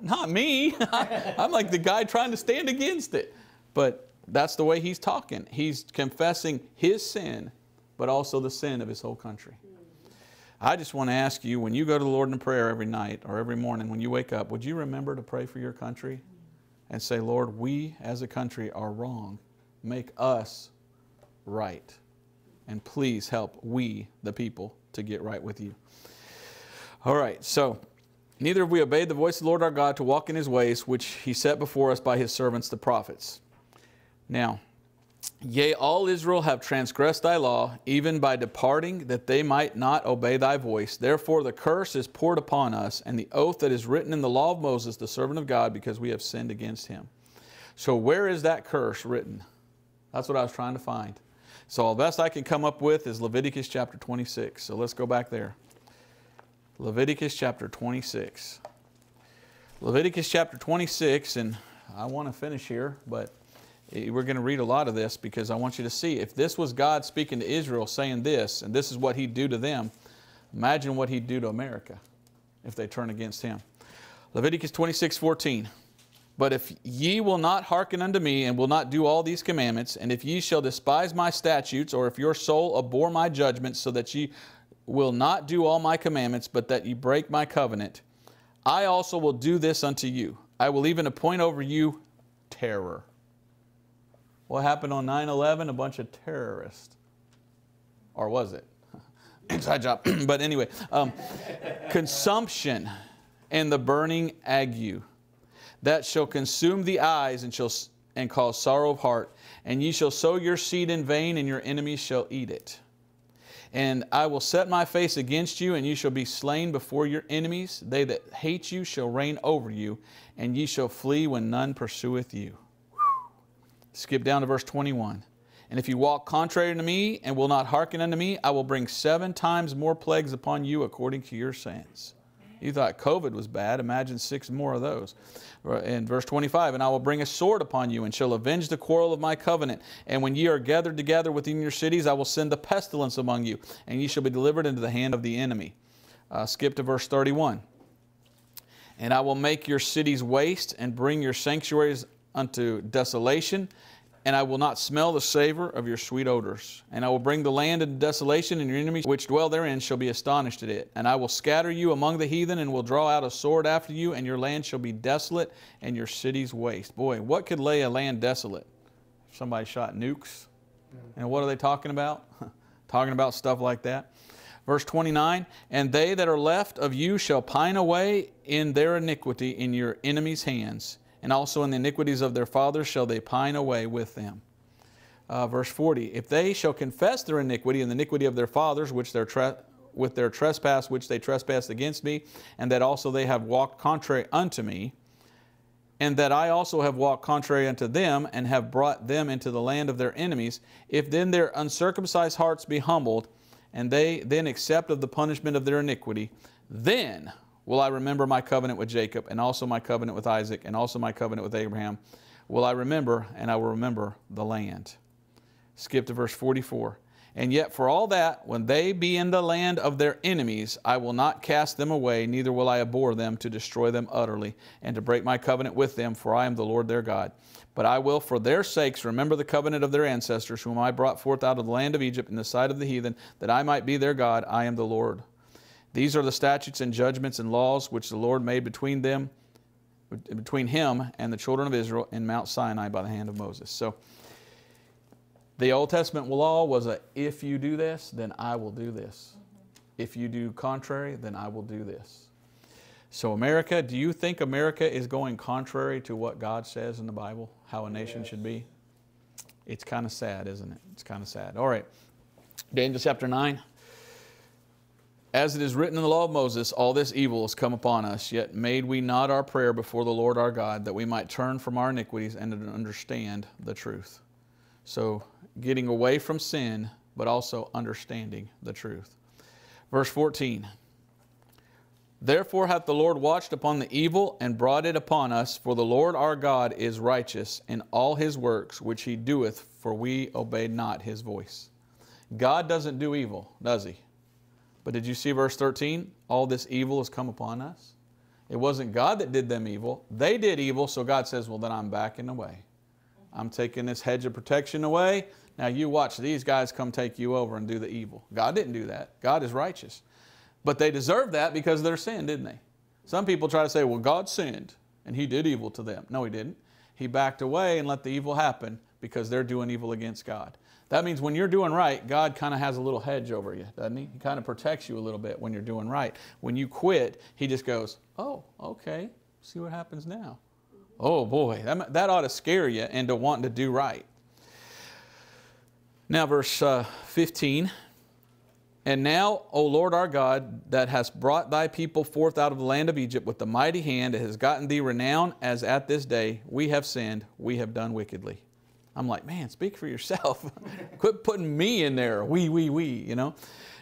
not me. I'm like the guy trying to stand against it. But that's the way he's talking. He's confessing his sin, but also the sin of his whole country. I just want to ask you when you go to the Lord in prayer every night or every morning when you wake up, would you remember to pray for your country and say, Lord, we as a country are wrong. Make us right. And please help we, the people, to get right with you. All right, so neither have we obeyed the voice of the Lord our God to walk in his ways, which he set before us by his servants the prophets. Now, Yea, all Israel have transgressed thy law, even by departing, that they might not obey thy voice. Therefore, the curse is poured upon us, and the oath that is written in the law of Moses, the servant of God, because we have sinned against him. So, where is that curse written? That's what I was trying to find. So all best I can come up with is Leviticus chapter 26. So let's go back there. Leviticus chapter 26. Leviticus chapter 26, and I want to finish here, but Eh, we're going to read a lot of this because I want you to see if this was God speaking to Israel saying this, and this is what He'd do to them, imagine what He'd do to America if they turn against him. Leviticus 26 14. But if ye will not hearken unto me, and will not do all these commandments, and if ye shall despise my statutes, or if your soul abhor my judgments, so that ye will not do all my commandments, but that ye break my covenant, I also will do this unto you. I will even appoint over you terror. What happened on 9 11? A bunch of terrorists. Or was it? Inside job. but anyway, um, consumption and the burning ague that shall consume the eyes and shall and cause sorrow of heart. And ye shall sow your seed in vain, and your enemies shall eat it. And I will set my face against you, and you shall be slain before your enemies. They that hate you shall reign over you, and ye shall flee when none pursueth you. Skip down to verse 21. And if you walk contrary to me and will not hearken unto me, I will bring seven times more plagues upon you according to your sins. You thought COVID was bad. Imagine six more of those. In verse 25, and I will bring a sword upon you and shall avenge the quarrel of my covenant. And when ye are gathered together within your cities, I will send the pestilence among you, and ye shall be delivered into the hand of the enemy. Uh, skip to verse 31. And I will make your cities waste and bring your sanctuaries unto desolation and I will not smell the savor of your sweet odors. And I will bring the land into desolation, and your enemies which dwell therein shall be astonished at it. And I will scatter you among the heathen, and will draw out a sword after you, and your land shall be desolate, and your cities waste. Boy, what could lay a land desolate? Somebody shot nukes. And what are they talking about? talking about stuff like that. Verse 29 And they that are left of you shall pine away in their iniquity in your enemies' hands and also in the iniquities of their fathers shall they pine away with them. Uh, verse 40 If they shall confess their iniquity and the iniquity of their fathers, which their with their trespass which they trespassed against me, and that also they have walked contrary unto me, and that I also have walked contrary unto them, and have brought them into the land of their enemies, if then their uncircumcised hearts be humbled, and they then accept of the punishment of their iniquity, then will I remember my covenant with Jacob, and also my covenant with Isaac, and also my covenant with Abraham. Will I remember, and I will remember the land. Skip to verse 44. And yet, for all that, when they be in the land of their enemies, I will not cast them away, neither will I abhor them to destroy them utterly, and to break my covenant with them, for I am the Lord their God. But I will, for their sakes, remember the covenant of their ancestors, whom I brought forth out of the land of Egypt in the sight of the heathen, that I might be their God. I am the Lord. These are the statutes and judgments and laws which the Lord made between them, between him and the children of Israel in Mount Sinai by the hand of Moses. So the Old Testament law was a if you do this, then I will do this. If you do contrary, then I will do this. So, America, do you think America is going contrary to what God says in the Bible, how a nation yes. should be? It's kind of sad, isn't it? It's kind of sad. All right. Daniel chapter 9. As it is written in the law of Moses, all this evil has come upon us, yet made we not our prayer before the Lord our God, that we might turn from our iniquities and understand the truth. So, getting away from sin, but also understanding the truth. Verse 14 Therefore hath the Lord watched upon the evil and brought it upon us, for the Lord our God is righteous in all his works which he doeth, for we obeyed not his voice. God doesn't do evil, does he? But did you see verse 13? All this evil has come upon us. It wasn't God that did them evil. They did evil, so God says, Well, then I'm backing away. I'm taking this hedge of protection away. Now you watch these guys come take you over and do the evil. God didn't do that. God is righteous. But they deserved that because of their sin, didn't they? Some people try to say, Well, God sinned and He did evil to them. No, He didn't. He backed away and let the evil happen because they're doing evil against God. That means when you're doing right, God kind of has a little hedge over you, doesn't He? He kind of protects you a little bit when you're doing right. When you quit, He just goes, Oh, okay, see what happens now. Oh boy, that, that ought to scare you into wanting to do right. Now, verse uh, 15. And now, O Lord our God, that hast brought thy people forth out of the land of Egypt with the mighty hand, it has gotten thee renown as at this day, we have sinned, we have done wickedly. I'm like, man, speak for yourself. Quit putting me in there. We, we, we, you know?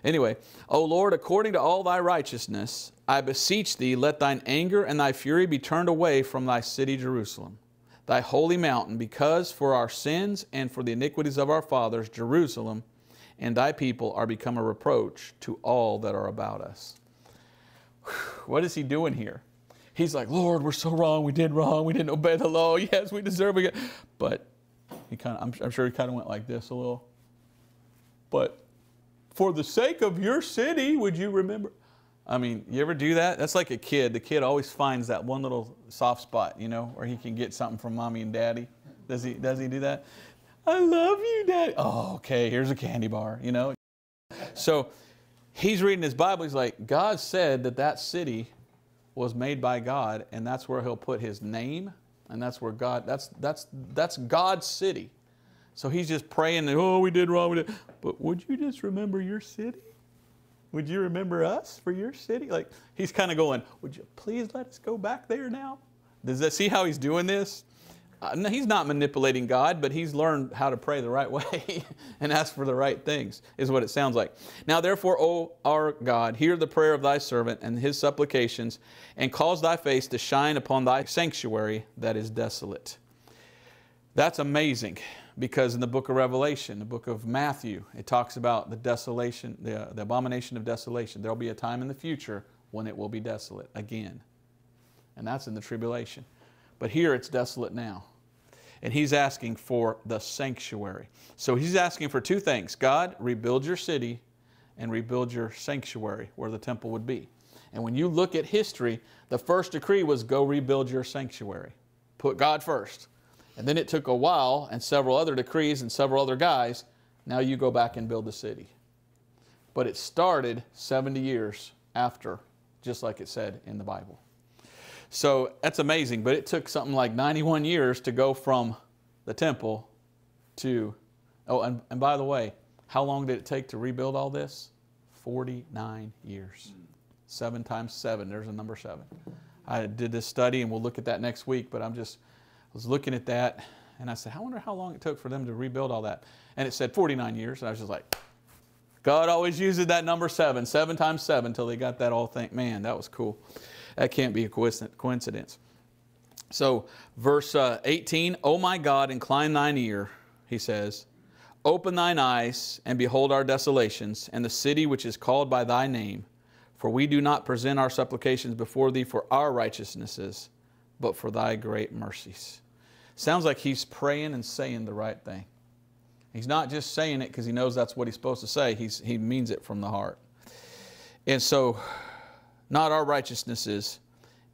Anyway, O Lord, according to all thy righteousness, I beseech thee, let thine anger and thy fury be turned away from thy city Jerusalem, thy holy mountain, because for our sins and for the iniquities of our fathers, Jerusalem and thy people are become a reproach to all that are about us. what is he doing here? He's like, Lord, we're so wrong. We did wrong. We didn't obey the law. Yes, we deserve it. But he kind of, I'm, I'm sure he kind of went like this a little. But for the sake of your city, would you remember? I mean, you ever do that? That's like a kid. The kid always finds that one little soft spot, you know, where he can get something from mommy and daddy. Does he, does he do that? I love you, daddy. Oh, okay, here's a candy bar, you know. So he's reading his Bible. He's like, God said that that city was made by God, and that's where he'll put his name, and that's where God, that's, that's, that's God's city. So he's just praying, that, oh, we did wrong. We did. But would you just remember your city? Would you remember us for your city? Like he's kind of going, would you please let us go back there now? Does that see how he's doing this? Uh, no, he's not manipulating God, but he's learned how to pray the right way and ask for the right things, is what it sounds like. Now, therefore, O our God, hear the prayer of thy servant and his supplications, and cause thy face to shine upon thy sanctuary that is desolate. That's amazing because in the book of Revelation, the book of Matthew, it talks about the desolation, the, the abomination of desolation. There'll be a time in the future when it will be desolate again. And that's in the tribulation. But here it's desolate now. And he's asking for the sanctuary. So he's asking for two things God, rebuild your city and rebuild your sanctuary where the temple would be. And when you look at history, the first decree was go rebuild your sanctuary. Put God first. And then it took a while and several other decrees and several other guys. Now you go back and build the city. But it started 70 years after, just like it said in the Bible. So that's amazing, but it took something like 91 years to go from the temple to, oh, and, and by the way, how long did it take to rebuild all this? 49 years. Seven times seven, there's a number seven. I did this study and we'll look at that next week, but I'm just, I was looking at that and I said, I wonder how long it took for them to rebuild all that. And it said 49 years. And I was just like, God always uses that number seven, seven times seven, till they got that all thing. Man, that was cool. That can't be a coincidence. So, verse uh, 18, O my God, incline thine ear, he says, open thine eyes and behold our desolations and the city which is called by thy name. For we do not present our supplications before thee for our righteousnesses, but for thy great mercies. Sounds like he's praying and saying the right thing. He's not just saying it because he knows that's what he's supposed to say, he's, he means it from the heart. And so, not our righteousnesses,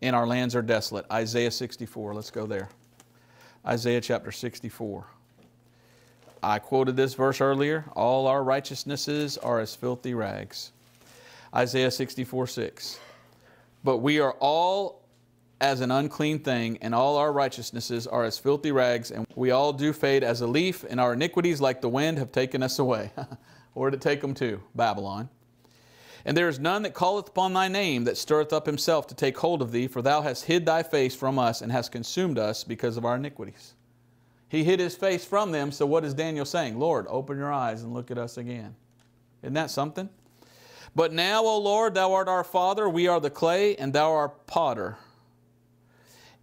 and our lands are desolate. Isaiah 64, let's go there. Isaiah chapter 64. I quoted this verse earlier. All our righteousnesses are as filthy rags. Isaiah 64, 6. But we are all as an unclean thing, and all our righteousnesses are as filthy rags, and we all do fade as a leaf, and our iniquities, like the wind, have taken us away. Where did it take them to? Babylon. And there is none that calleth upon thy name that stirreth up himself to take hold of thee, for thou hast hid thy face from us and hast consumed us because of our iniquities. He hid his face from them, so what is Daniel saying? Lord, open your eyes and look at us again. Isn't that something? But now, O Lord, thou art our Father, we are the clay, and thou art potter.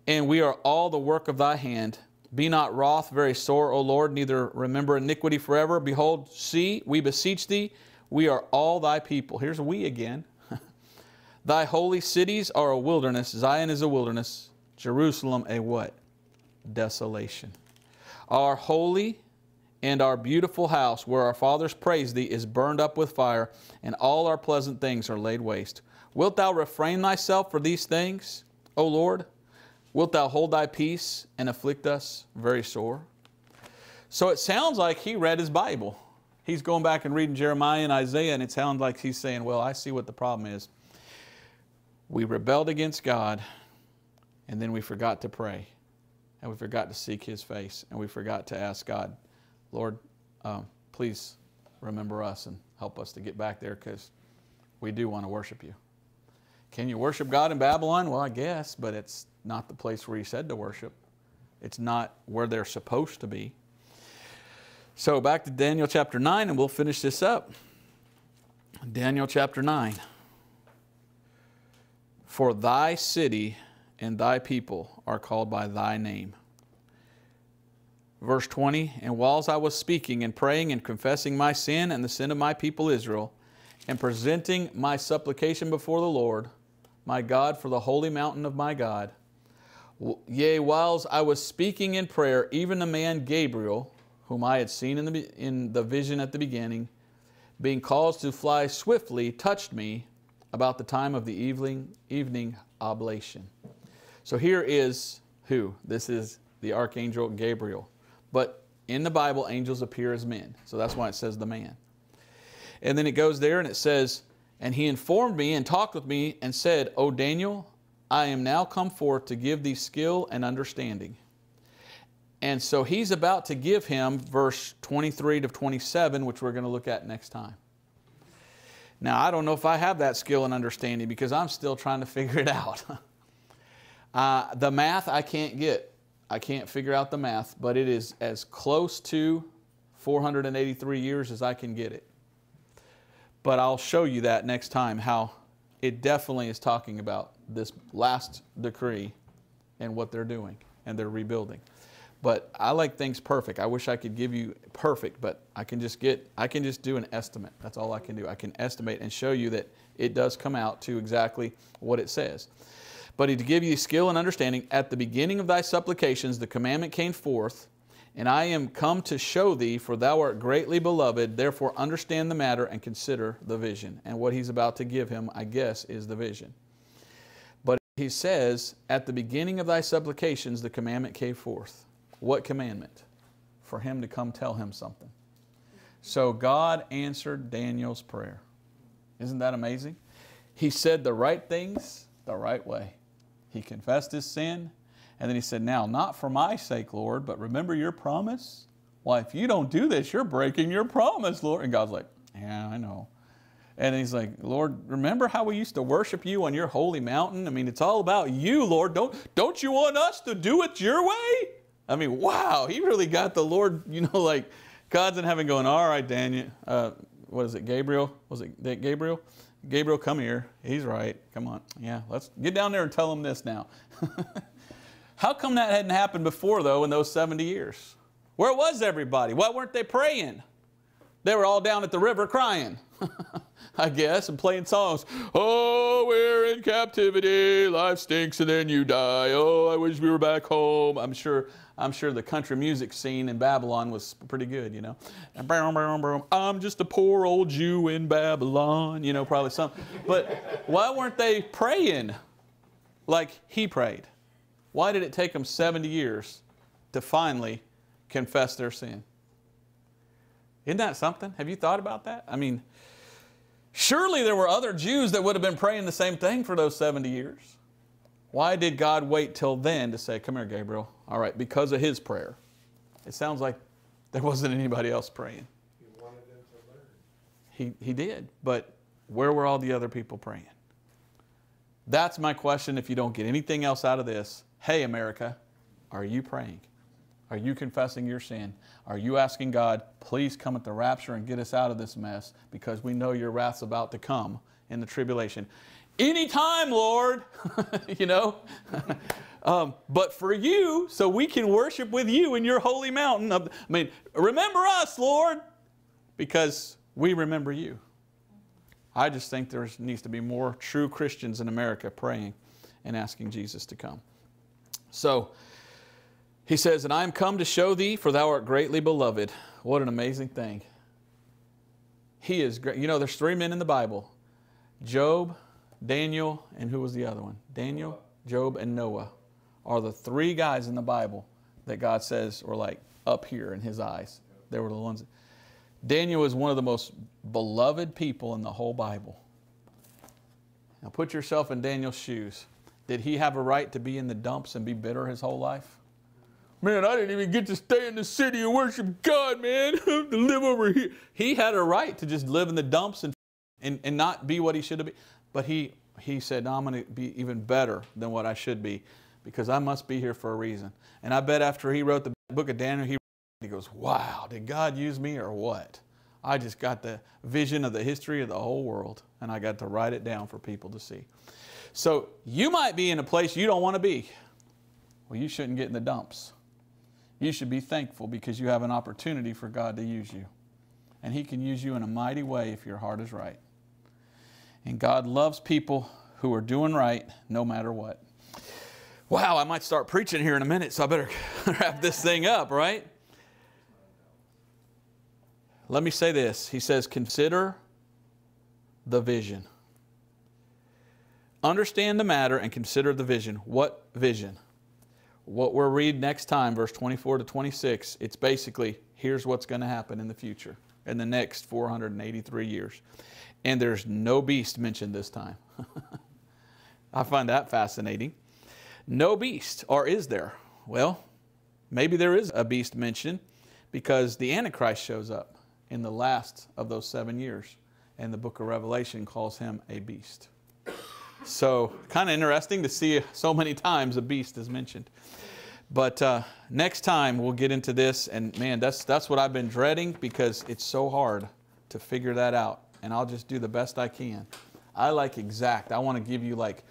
And we are all the work of thy hand. Be not wroth very sore, O Lord, neither remember iniquity forever. Behold, see, we beseech thee, we are all thy people. Here's we again. thy holy cities are a wilderness. Zion is a wilderness. Jerusalem a what? Desolation. Our holy and our beautiful house, where our fathers praised thee, is burned up with fire, and all our pleasant things are laid waste. Wilt thou refrain thyself for these things, O Lord? Wilt thou hold thy peace and afflict us very sore? So it sounds like he read his Bible he's going back and reading Jeremiah and Isaiah, and it sounds like he's saying, Well, I see what the problem is. We rebelled against God, and then we forgot to pray, and we forgot to seek His face, and we forgot to ask God, Lord, um, please remember us and help us to get back there because we do want to worship you. Can you worship God in Babylon? Well, I guess, but it's not the place where He said to worship. It's not where they're supposed to be. So back to Daniel chapter 9, and we'll finish this up. Daniel chapter 9. For thy city and thy people are called by thy name. Verse 20 And whiles I was speaking and praying and confessing my sin and the sin of my people Israel, and presenting my supplication before the Lord, my God, for the holy mountain of my God. Yea, whiles I was speaking in prayer, even the man Gabriel, whom I had seen in the, in the vision at the beginning, being caused to fly swiftly, touched me about the time of the evening, evening oblation. So here is who? This is the archangel Gabriel. But in the Bible, angels appear as men. So that's why it says the man. And then it goes there and it says, And he informed me and talked with me and said, O Daniel, I am now come forth to give thee skill and understanding. And so he's about to give him verse 23 to 27, which we're going to look at next time. Now, I don't know if I have that skill and understanding because I'm still trying to figure it out. uh, the math I can't get. I can't figure out the math, but it is as close to 483 years as I can get it. But I'll show you that next time how it definitely is talking about this last decree and what they're doing and they're rebuilding. But I like things perfect. I wish I could give you perfect, but I can just get I can just do an estimate. That's all I can do. I can estimate and show you that it does come out to exactly what it says. But to give you skill and understanding, at the beginning of thy supplications the commandment came forth, and I am come to show thee, for thou art greatly beloved. Therefore understand the matter and consider the vision. And what he's about to give him, I guess, is the vision But he says, At the beginning of thy supplications, the commandment came forth. What commandment? For him to come tell him something. So God answered Daniel's prayer. Isn't that amazing? He said the right things the right way. He confessed his sin, and then he said, Now, not for my sake, Lord, but remember your promise? Why, if you don't do this, you're breaking your promise, Lord. And God's like, Yeah, I know. And he's like, Lord, remember how we used to worship you on your holy mountain? I mean, it's all about you, Lord. Don't, don't you want us to do it your way? I mean, wow, he really got the Lord, you know, like God's in heaven going, all right, Daniel, uh, what is it, Gabriel? Was it Gabriel? Gabriel, come here. He's right. Come on. Yeah, let's get down there and tell him this now. How come that hadn't happened before, though, in those 70 years? Where was everybody? Why weren't they praying? They were all down at the river crying. I guess, and playing songs. Oh, we're in captivity. Life stinks and then you die. Oh, I wish we were back home. I'm sure. I'm sure the country music scene in Babylon was pretty good, you know. I'm just a poor old Jew in Babylon, you know, probably some. But why weren't they praying like he prayed? Why did it take them 70 years to finally confess their sin? Isn't that something? Have you thought about that? I mean, Surely there were other Jews that would have been praying the same thing for those 70 years. Why did God wait till then to say, Come here, Gabriel? All right, because of his prayer. It sounds like there wasn't anybody else praying. He wanted them to learn. He, he did, but where were all the other people praying? That's my question if you don't get anything else out of this. Hey, America, are you praying? Are you confessing your sin? Are you asking God, please come at the rapture and get us out of this mess because we know your wrath's about to come in the tribulation? Anytime, Lord, you know? um, but for you, so we can worship with you in your holy mountain. I mean, remember us, Lord, because we remember you. I just think there needs to be more true Christians in America praying and asking Jesus to come. So, he says, And I am come to show thee, for thou art greatly beloved. What an amazing thing. He is great. You know, there's three men in the Bible Job, Daniel, and who was the other one? Daniel, Job, and Noah are the three guys in the Bible that God says were like up here in his eyes. They were the ones. Daniel is one of the most beloved people in the whole Bible. Now put yourself in Daniel's shoes. Did he have a right to be in the dumps and be bitter his whole life? Man, I didn't even get to stay in the city and worship God, man. to live over here. He had a right to just live in the dumps and, and, and not be what he should have been. But he, he said, no, I'm going to be even better than what I should be because I must be here for a reason. And I bet after he wrote the book of Daniel, he, he goes, wow, did God use me or what? I just got the vision of the history of the whole world and I got to write it down for people to see. So you might be in a place you don't want to be. Well, you shouldn't get in the dumps. You should be thankful because you have an opportunity for God to use you. And He can use you in a mighty way if your heart is right. And God loves people who are doing right no matter what. Wow, I might start preaching here in a minute, so I better wrap this thing up, right? Let me say this. He says, consider the vision. Understand the matter and consider the vision. What vision? What we'll read next time, verse 24 to 26, it's basically here's what's going to happen in the future, in the next 483 years. And there's no beast mentioned this time. I find that fascinating. No beast, or is there? Well, maybe there is a beast mentioned because the Antichrist shows up in the last of those seven years, and the book of Revelation calls him a beast. So, kind of interesting to see so many times a beast is mentioned. But uh, next time we'll get into this, and man, that's that's what I've been dreading because it's so hard to figure that out, and I'll just do the best I can. I like exact. I want to give you like,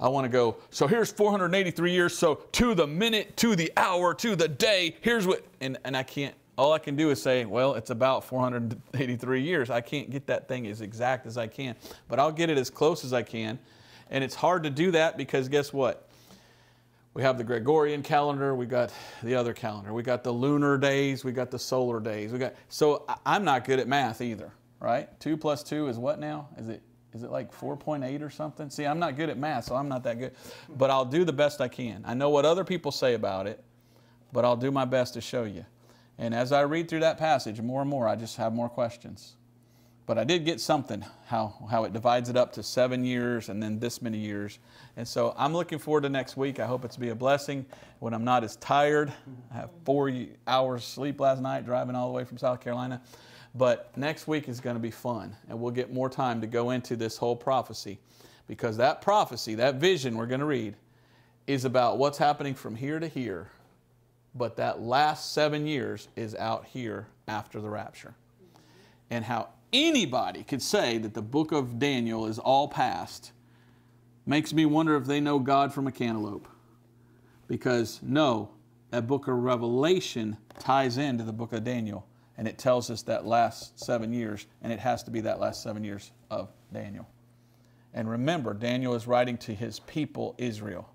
I want to go. So here's 483 years. So to the minute, to the hour, to the day. Here's what, and and I can't. All I can do is say, well, it's about 483 years. I can't get that thing as exact as I can, but I'll get it as close as I can. And it's hard to do that because guess what? We have the Gregorian calendar, we got the other calendar, we got the lunar days, we got the solar days. We got so I'm not good at math either, right? Two plus two is what now? Is it is it like 4.8 or something? See, I'm not good at math, so I'm not that good. But I'll do the best I can. I know what other people say about it, but I'll do my best to show you. And as I read through that passage more and more, I just have more questions. But I did get something, how, how it divides it up to seven years and then this many years. And so I'm looking forward to next week. I hope it's be a blessing when I'm not as tired. I have four hours sleep last night driving all the way from South Carolina. But next week is going to be fun, and we'll get more time to go into this whole prophecy because that prophecy, that vision we're going to read, is about what's happening from here to here. But that last seven years is out here after the rapture. And how anybody could say that the book of Daniel is all past makes me wonder if they know God from a cantaloupe. Because no, that book of Revelation ties into the book of Daniel, and it tells us that last seven years, and it has to be that last seven years of Daniel. And remember, Daniel is writing to his people, Israel.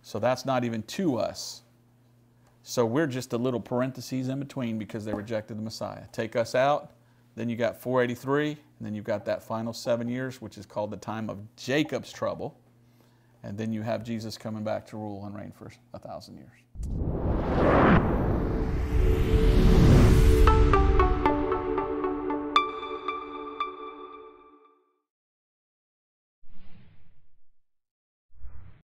So that's not even to us. So we're just a little parentheses in between because they rejected the Messiah. Take us out, then you got 483, and then you've got that final seven years, which is called the time of Jacob's trouble. And then you have Jesus coming back to rule and reign for a thousand years.